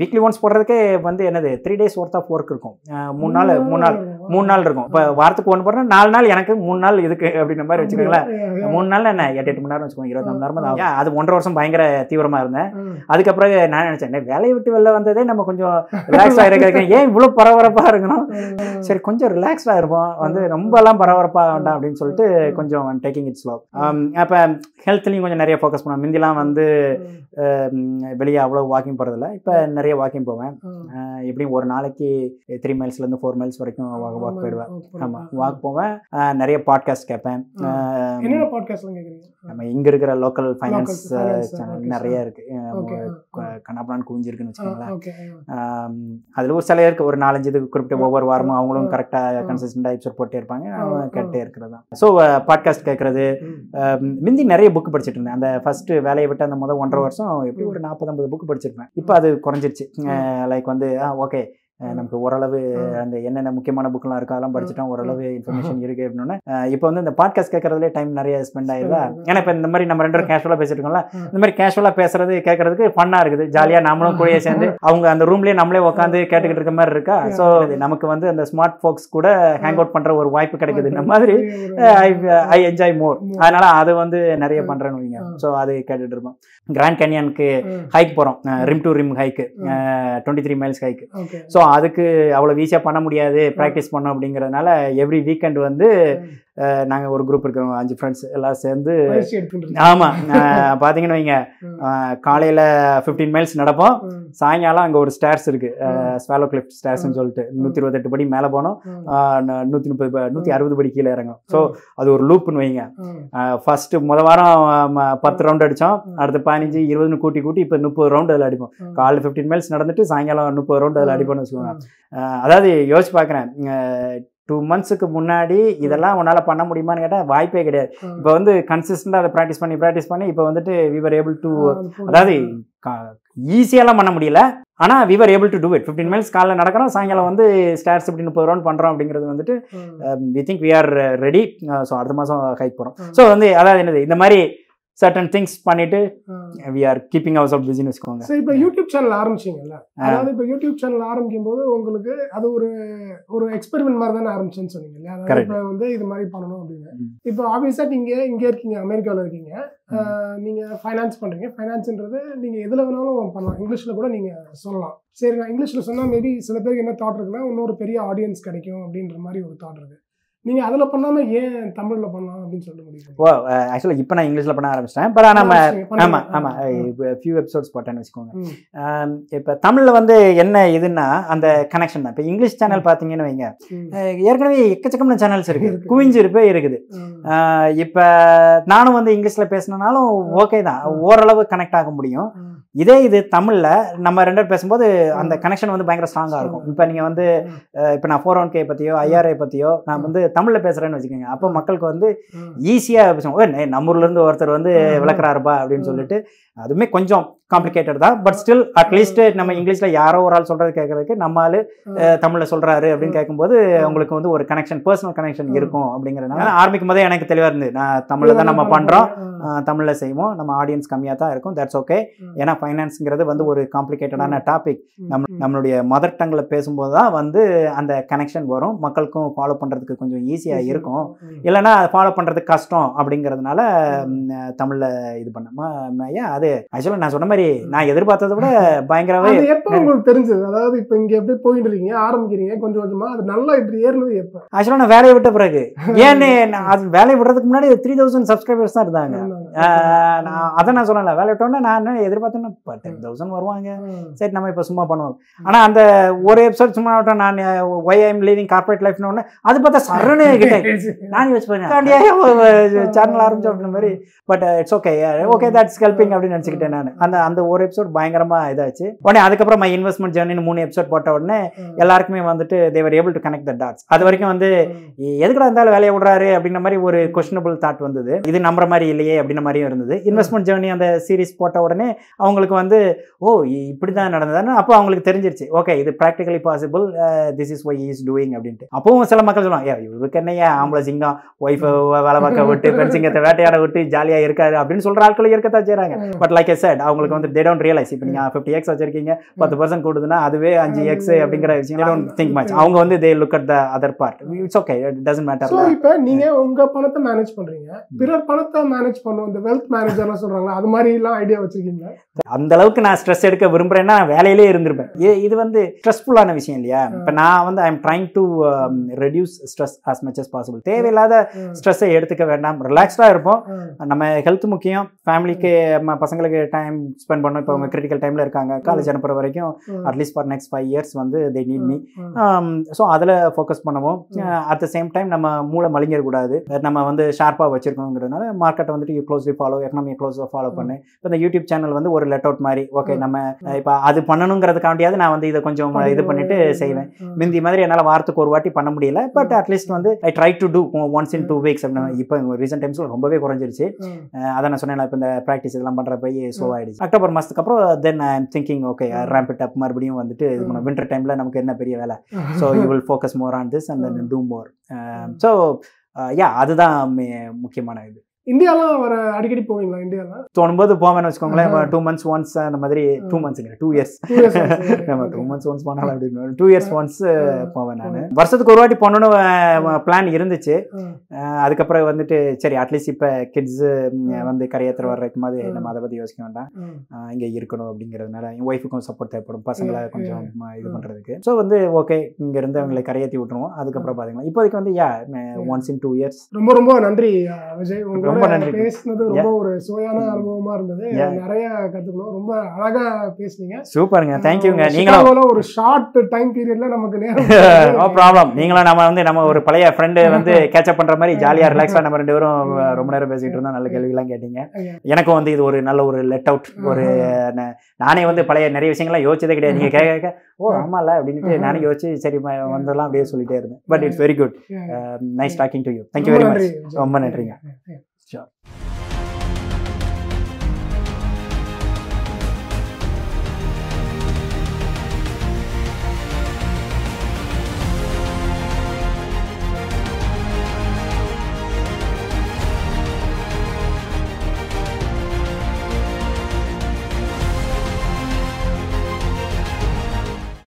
வீக்லி ஒன்ஸ் போடுறதுக்கே வந்து என்னது three days worth of work இருக்கும். மூணு நாள் மூணு நாள் மூணு நாள் இருக்கும். இப்போ வாரத்துக்கு ஒன்று போடுறேன் நாலு நாள் எனக்கு மூணு நாள் இதுக்கு அப்படின்ற மாதிரி வச்சுக்கோங்களேன். மூணு நாள் என்ன? எட்டு எட்டு மணி நேரம் வச்சுக்கோங்க. இருபத்தி மணி நேரம் தான் ஆகும். அது ஒன்றரை வருஷம் பயங்கர தீவிரமா இருந்தேன். அதுக்கப்புறம் நான் நினைச்சேன் "டேய், வேலையை விட்டு வெளில வந்ததே நம்ம கொஞ்சம் ரிலாக்ஸ் ஆகிருக்க ஏன் இவ்வளோ பரபரப்பா இருக்கணும்? சரி கொஞ்சம் ரிலாக்ஸ்டா இருப்போம். வந்து ரொம்பலாம் பரபரப்பா வேண்டாம் அப்படின்னு சொல்லிட்டு கொஞ்சம் டேக்கிங் இட் ஸ்லோ அப்போ ஹெல்த்லையும் கொஞ்சம் நிறைய ஃபோக்கஸ் பண்ணுவேன். முந்திலாம் வந்து வெளியே அவ்வளோ வாக்கிங் போகிறதில்ல இப்போ நிறைய வாக்கிங் போவேன். எப்படியும் ஒரு நாளைக்கு த்ரீ மைல்ஸ்லேருந்து ஃபோர் மைல்ஸ் வரைக்கும் வாக் போயிடுவேன். ஆமாம் வாக் போவேன். நிறைய பாட்காஸ்ட் கேட்பேன். நம்ம இங்க இருக்கிற லோக்கல் ஃபைனான்ஸ் சேனல் நிறைய இருக்கு. Okay, கண்ணாப்படான்னு குவிஞ்சிருக்குன்னு வச்சுக்கோங்களேன். அதுல ஒரு சில இருக்கு. ஒரு நாலஞ்சு இது குறிப்பிட்ட ஒவ்வொரு வாரமும் அவங்களும் ஆ. கரெக்டா ஆ. கன்சிஸ்டண்டா எபிசோட் போட்டே இருப்பாங்க. கேட்டே இருக்கிறது தான். ஸோ பாட்காஸ்ட் கேட்கறது முந்தி நிறைய புக் படிச்சிட்டு இருந்தேன். அந்த ஃபர்ஸ்ட் வேலையை விட்டு அந்த முதல் ஒன்றரை வருஷம் எப்படி ஒரு நாற்பது ஐம்பது புக் படிச்சிருப்பேன். இப்போ அது குறைஞ்சிருச்சு. லைக் வந்து ஓகே நமக்கு ஓரளவு. அந்த என்னென்ன முக்கியமான புக்கெல்லாம் இருக்கோ அதெல்லாம் படிச்சுட்டோம் ஓரளவு இன்ஃபர்மேஷன் இருக்கு அப்படின்னா இப்போ வந்து இந்த பாட்காஸ்ட் கேட்கறதுலே டைம் நிறைய ஸ்பெண்ட் ஆயிருதா. ஏன்னா இப்போ இந்த மாதிரி நம்ம ரெண்டு பேரும் கேஷுவலாக பேசிட்டு இருக்கோம்ல. இந்த மாதிரி கேஷுவலாக பேசுறது கேட்கறதுக்கு ஃபன்னாக இருக்குது. ஜாலியாக நாமளும் கூடயே சேர்ந்து அவங்க அந்த ரூம்லயே நம்மளே உட்காந்து கேட்டுக்கிட்டு இருக்க மாதிரி இருக்கா? ஸோ நமக்கு வந்து அந்த ஸ்மார்ட் ஃபோக்ஸ் கூட ஹேங் அவுட் பண்ற ஒரு வாய்ப்பு கிடைக்குது இந்த மாதிரி. ஐ ஐ என்ஜாய் மோர் அதனால அது வந்து நிறைய பண்றேன்னு வைங்க. ஸோ அது கேட்டுட்டு இருப்போம். கிராண்ட் கேனியனுக்கு ஹைக் போகிறோம் rim to rim hike twenty three miles hike so அதுக்கு அவ்வளோ ஈஸியாக பண்ண முடியாது. ப்ராக்டிஸ் பண்ணோம் அப்படிங்கிறதுனால எவ்ரி வீக்கெண்ட் வந்து நாங்கள் ஒரு குரூப் இருக்கிறோம் அஞ்சு ஃப்ரெண்ட்ஸ் எல்லாம் சேர்ந்து ஆமாம் பார்த்தீங்கன்னு வைங்க. காலையில் ஃபிஃப்டீன் மைல்ஸ் நடப்போம். சாயங்காலம் அங்கே ஒரு ஸ்டேர்ஸ் இருக்கு. ஸ்வாலோ கிளிஃப்ட் ஸ்டேர்ஸ்னு சொல்லிட்டு நூற்றி இருபத்தெட்டு படி மேலே போனோம். நூற்றி முப்பது நூற்றி அறுபது படி கீழே இறங்கும் ஸோ அது ஒரு லூப்னு வைங்க. ஃபர்ஸ்ட் முத வாரம் பத்து ரவுண்ட் அடித்தோம் அடுத்து பதினஞ்சு இருபதுன்னு கூட்டி கூட்டி இப்போ முப்பது ரவுண்ட் அதில் அடிப்போம். காலைல ஃபிஃப்டீன் மைல்ஸ் நடந்துட்டு சாயங்காலம் முப்பது ரவுண்ட் அதில் அடிப்போம்னு வச்சுக்கோங்க. அதாவது யோசிச்சு பார்க்குறேன் டூ மந்த்ஸுக்கு முன்னாடி இதெல்லாம் உன்னால் பண்ண முடியுமான்னு கேட்டால் வாய்ப்பே கிடையாது. இப்போ வந்து கன்சிஸ்டண்டாக அதை ப்ராக்டிஸ் பண்ணி ப்ராக்டிஸ் பண்ணி இப்போ வந்துட்டு விவர் ஏபிள் டு அதாவது ஈஸியெல்லாம் பண்ண முடியல. ஆனால் we were able to do it fifteen miles காலைல நடக்கிறோம் சாயங்காலம் வந்து ஸ்டார்ஸ் இப்படி முப்பது ரவுண்ட் பண்ணுறோம் அப்படிங்கிறது வந்துட்டு we think we are ready so அடுத்த மாதம் ஹைக் போகிறோம் ஸோ வந்து அதாவது என்னது இந்த மாதிரி சர்டன் திங்ஸ் பண்ணிட்டு we are keeping our of business வச்சுக்கோங்க. சரி இப்போ யூடியூப் சேனல் ஆரம்பிச்சீங்கல்ல? அதாவது இப்போ யூடியூப் சேனல் ஆரம்பிக்கும் போது உங்களுக்கு அது ஒரு ஒரு எக்ஸ்பெரிமெண்ட் மாதிரி தானே ஆரம்பிச்சுன்னு சொன்னீங்க இல்லையா அதாவது. இப்போ வந்து இது மாதிரி பண்ணணும் அப்படின்னு. இப்போ ஆப்வியஸா நீங்க இங்க இருக்கீங்க அமெரிக்காவில் இருக்கீங்க. ஆஹ் நீங்க ஃபைனான்ஸ் பண்றீங்க. ஃபைனான்ஸ்ன்றது நீங்க எதுல வேணாலும் பண்ணலாம். இங்கிலீஷ்ல கூட நீங்க சொல்லலாம். சரி நான் இங்கிலீஷ்ல சொன்னா மேபி சில பேருக்கு என்ன தாட் இருக்குன்னா இன்னொரு பெரிய ஆடியன்ஸ் கிடைக்கும் அப்படின்ற மாதிரி ஒரு தாட் இருக்கு. நீங்க அதுல பண்ணாம ஏன் தமிழ்ல பண்ணலாம் அப்படின்னு சொல்ல முடியும் ஓ ஆக்சுவலாக இப்போ நான் இங்கிலீஷில் பண்ண ஆரம்பிச்சிட்டேன். பட் நம்ம ஆமாம் ஆமாம் ஃபியூ எபிசோட்ஸ் போட்டேன்னு வச்சுக்கோங்க. இப்போ தமிழில் வந்து என்ன இதுன்னா அந்த கனெக்ஷன் தான். இப்போ இங்கிலீஷ் சேனல் பார்த்தீங்கன்னு வைங்க. ஏற்கனவே எக்கச்சக்கமான சேனல்ஸ் இருக்கு. இருக்கு. குவிஞ்சு இருப்பே இருக்குது. இப்போ நானும் வந்து இங்கிலீஷில் பேசினாலும் ஓகே தான். ஓரளவு கனெக்ட் ஆக முடியும். இதே இது தமிழில் நம்ம ரெண்டு பேர் பேசும்போது அந்த கனெக்ஷன் வந்து பயங்கர ஸ்ட்ராங்காக இருக்கும். இப்போ நீங்கள் வந்து இப்போ நான் ஃபோர் ஒன் கே பற்றியோ ஐஆர்ஐ பற்றியோ நான் வந்து தமிழில் பேசுகிறேன்னு வச்சுக்கோங்க. அப்போ மக்களுக்கு வந்து ஈஸியாக பேசுவோம். "ஓ, நே- நம்ம ஊர்ல இருந்து ஒருத்தர் வந்து. விளக்குறாருப்பா அப்படின்னு சொல்லிட்டு அதுவுமே கொஞ்சம் காம்ப்ளிகேட்டட் தான். பட் ஸ்டில் அட்லீஸ்ட் நம்ம இங்கிலீஷில் யாரோ ஒரு ஆள் சொல்கிறது கேட்கறதுக்கு நம்ம ஆளு தமிழில் சொல்கிறாரு அப்படின்னு கேட்கும்போது அவங்களுக்கு வந்து ஒரு கனெக்ஷன் பர்சனல் கனெக்ஷன். இருக்கும் அப்படிங்கிறதுனால ஆரம்பிக்கும் போதே எனக்கு தெளிவாக இருந்து நான் தமிழில் தான் நம்ம பண்ணுறோம் தமிழில் செய்வோம். நம்ம ஆடியன்ஸ் கம்மியாக தான் இருக்கும். தட்ஸ் ஓகே ஏன்னா ஃபைனான்ஸுங்கிறது வந்து ஒரு காம்ப்ளிகேட்டடான டாபிக் நம்ம நம்மளுடைய மதர் டங்கில் பேசும்போது தான் வந்து அந்த கனெக்ஷன் வரும். மக்களுக்கும் ஃபாலோ பண்ணுறதுக்கு கொஞ்சம் ஈஸியாக இருக்கும். இல்லைன்னா அதை ஃபாலோ பண்ணுறதுக்கு கஷ்டம் அப்படிங்கிறதுனால தமிழில் இது பண்ண ஏன் அது ஆக்சுவலாக நான் சொன்ன மாதிரி நான் எதிர்பார்த்ததை விட பயங்கரவே எப்போ உங்களுக்கு தெரிஞ்சது? அதாவது இப்போ இங்க எப்படி போயிட்டு இருக்கீங்க ஆரம்பிக்கிறீங்க கொஞ்சம் கொஞ்சமா அது நல்லா இப்படி ஏறினது எப்போ? ஆக்சுவலாக நான் வேலையை விட்ட பிறகு. ஏன்னு அது வேலையை விடுறதுக்கு முன்னாடி த்ரீ தௌசண்ட் சப்ஸ்கிரைபர்ஸ் தான் இருந்தாங்க. நான் அதை நான் சொல்லல. வேலை விட்டோன்னே நான் என்ன எதிர்பார்த்தேன்னா இப்போ டென் தௌசண்ட் வருவாங்க. சரி நம்ம இப்போ சும்மா பண்ணுவோம். ஆனால் அந்த ஒரு எபிசோட் சும்மா விட்டோம் நான் ஒய் ஐம் லிவிங் கார்பரேட் லைஃப்னு ஒன்று அது பார்த்தா சரணு கிட்டே நான் யோசிச்சு போயிருந்தேன் சேனல் ஆரம்பிச்சோம் அப்படின்ற மாதிரி. But it's okay okay that's helping அப்படின்னு நினச்சிக்கிட்டேன் நான். அந்த அந்த ஒரு எபிசோட் பயங்கரமா இதாச்சு. உடனே அதுக்கப்புறம் மை இன்வெஸ்ட்மெண்ட் ஜேர்னின்னு மூணு எபிசோட் போட்ட உடனே எல்லாருக்குமே வந்துட்டு they were able to connect the dots அது வரைக்கும் வந்து எதுக்குடா இருந்தாலும் வேலையை விடுறாரு அப்படின்ற மாதிரி ஒரு கொஸ்டினபிள் தாட் வந்தது. இது நம்புற மாதிரி இல்லையே அப்படின்ற மாதிரியும் இருந்தது. இன்வெஸ்ட்மெண்ட் ஜேர்னி அந்த சீரிஸ் போட்ட உடனே அவங்களுக்கு வந்து ஓ இப்படி தான் நடந்ததுன்னு அப்போ அவங்களுக்கு தெரிஞ்சிருச்சு. ஓகே இது practically possible this is why is doing அப்படின்ட்டு. அப்பவும் சில மக்கள் சொல்லுவாங்க "ஏய், இவருக்கு என்னையா ஆம்பளை சிங்கம் ஒய்ஃபை வேலை பார்க்க விட்டு பெண் சிங்கத்தை வேட்டையாட விட்டு ஜாலியாக இருக்காரு அப்படின்னு சொல்ற ஆட்கள் இருக்கத்தான் செய்றாங்க. பட் லைக் எ said அவங்களுக்கு வந்து தே டோன்ட் ரியலைஸ் இப்போ நீங்கள் ஃபிஃப்டி எக்ஸ் வச்சிருக்கீங்க பத்து பர்சன்ட் கூடுதுன்னா அதுவே அஞ்சு எக்ஸ் அப்படிங்கிற விஷயம் டோன்ட் திங்க் மச் அவங்க வந்து they look at the other part it's okay it doesn't matter இப்போ நீங்க உங்க பணத்தை மேனேஜ் பண்றீங்க. பிறர் பணத்தை மேனேஜ் பண்ணும். இந்த வெல்த் மேனேஜர்லாம் சொல்றாங்களா அது மாதிரி எல்லாம் ஐடியா வச்சிருக்கீங்களா? அந்த அளவுக்கு நான் ஸ்ட்ரெஸ் எடுக்க விரும்புறேன்னா வேலையிலே இருந்திருப்பேன். இது வந்து ஸ்ட்ரெஸ்ஃபுல்லான விஷயம் இல்லையா? இப்போ நான் வந்து I am trying to reduce stress as much as possible தேவையில்லாத ஸ்ட்ரெஸ்ஸை எடுத்துக்க வேண்டாம். ரிலாக்ஸ்டாக இருப்போம். நம்ம ஹெல்த் முக்கியம். ஃபேமிலிக்கு நம்ம பசங்களுக்கு டைம் ஸ்பெண்ட் பண்ணோம் இப்போ அவங்க கிரிட்டிக்கல் டைமில் இருக்காங்க. காலேஜ் அனுப்புற வரைக்கும் at least for next five years வந்து தே நீட் மீ ஸோ அதில் ஃபோக்கஸ் பண்ணுவோம். அட் த சேம் டைம் நம்ம மூளை மலிங்கிடக்கூடாது. நம்ம வந்து ஷார்ப்பாக வச்சிருக்கணுங்கிறதுனால மார்க்கெட்டை வந்துட்டு க்ளோஸ் க்ளோஸ்லி ஃபாலோ எக்கனாமியை க்ளோஸாக ஃபாலோ பண்ணு. இப்போ இந்த யூடியூப் சேனல் வந்து ஒரு லெட் அவுட் மாதிரி ஓகே நம்ம இப்போ அது பண்ணணுங்கிறதுக்காண்டியாவது நான் வந்து இதை கொஞ்சம் இது பண்ணிட்டு செய்வேன். மிந்தி மாதிரி என்னால் வாரத்துக்கு ஒரு வாட்டி பண்ண முடியல பட் அட்லீஸ்ட் வந்து I try to do once in two weeks இப்போ ரீசெண்ட் டைம்ஸில் ரொம்பவே குறைஞ்சிருச்சு. அதான் நான் சொன்னேன் இப்போ இந்த ப்ராக்டிஸ் இதெல்லாம் பண்ணுற போய் ஸ்லோ ஆயிடுச்சு. அக்டோபர் மாதத்துக்கு அப்புறம் then I am thinking okay ramp it up மறுபடியும் வந்துட்டு வின்டர் டைமில் நமக்கு என்ன பெரிய வேலை? So you will focus more on this and then do more so yeah அதுதான் முக்கியமான இது. இந்தியாலாம் வர அடிக்கடி போவீங்களா? இந்தியாலாம் தோணும்போது போவேன்னு வச்சுக்கோங்களேன். டூ மந்த்ஸ் ஒன்ஸ் அந்த மாதிரி டூ மந்த்ஸ்ங்க டூ இயர்ஸ். நம்ம. டூ மந்த்ஸ் ஒன்ஸ் போனாலும் அப்படின்னு டூ இயர்ஸ் ஒன்ஸ் போவேன் நான். வருஷத்துக்கு ஒரு வாட்டி போகணுன்னு பிளான் இருந்துச்சு. அதுக்கப்புறம் வந்துட்டு சரி அட்லீஸ்ட் இப்போ கிட்ஸ் வந்து கரையேற்ற வர்றதுக்கு மாதிரி நம்ம அதை பற்றி யோசிக்க வேண்டாம். இங்கே இருக்கணும் அப்படிங்கிறதுனால என் ஒய்ஃபுக்கும் சப்போர்ட் தேவைப்படும். பசங்களை கொஞ்சம் இது. பண்ணுறதுக்கு ஸோ வந்து ஓகே இங்கே இருந்து அவங்களை கரையேற்றி விட்டுருவோம். அதுக்கப்புறம் பார்த்தீங்கன்னா இப்போதைக்கு வந்து yeah once in two years ரொம்ப ரொம்ப நன்றி விஜய். ரொம்ப நன்றி. பேசுனது ரொம்ப ஒரு சுவையான அனுபவமா இருந்தது. நிறைய கத்துக்கணும். ரொம்ப அழகா பேசுனீங்க. சூப்பருங்க. தேங்க்யூங்க நீங்களும் ஒரு ஷார்ட் டைம் பீரியட்ல நமக்கு நேரம் நோ ப்ராப்ளம் நீங்களும் நம்ம வந்து நம்ம ஒரு பழைய ஃப்ரெண்டு வந்து கேட்சப் பண்ற மாதிரி ஜாலியாக ரிலாக்ஸாக நம்ம ரெண்டு பேரும் ரொம்ப நேரம் பேசிட்டு இருந்தோம். நல்ல கேள்விலாம் கேட்டீங்க. எனக்கும் வந்து இது ஒரு நல்ல ஒரு லெட் அவுட் ஒரு நானே வந்து பழைய நிறைய விஷயங்கள்லாம் யோசிச்சதே கிடையாது. நீங்க கேட்க ஓ ஆமால அப்படின்ட்டு நானே யோசிச்சு சரி வந்துடலாம் அப்படியே சொல்லிட்டே இருந்தேன். But it's very good. Nice talking to you thank you very much. ரொம்ப நன்றிங்க. Sure.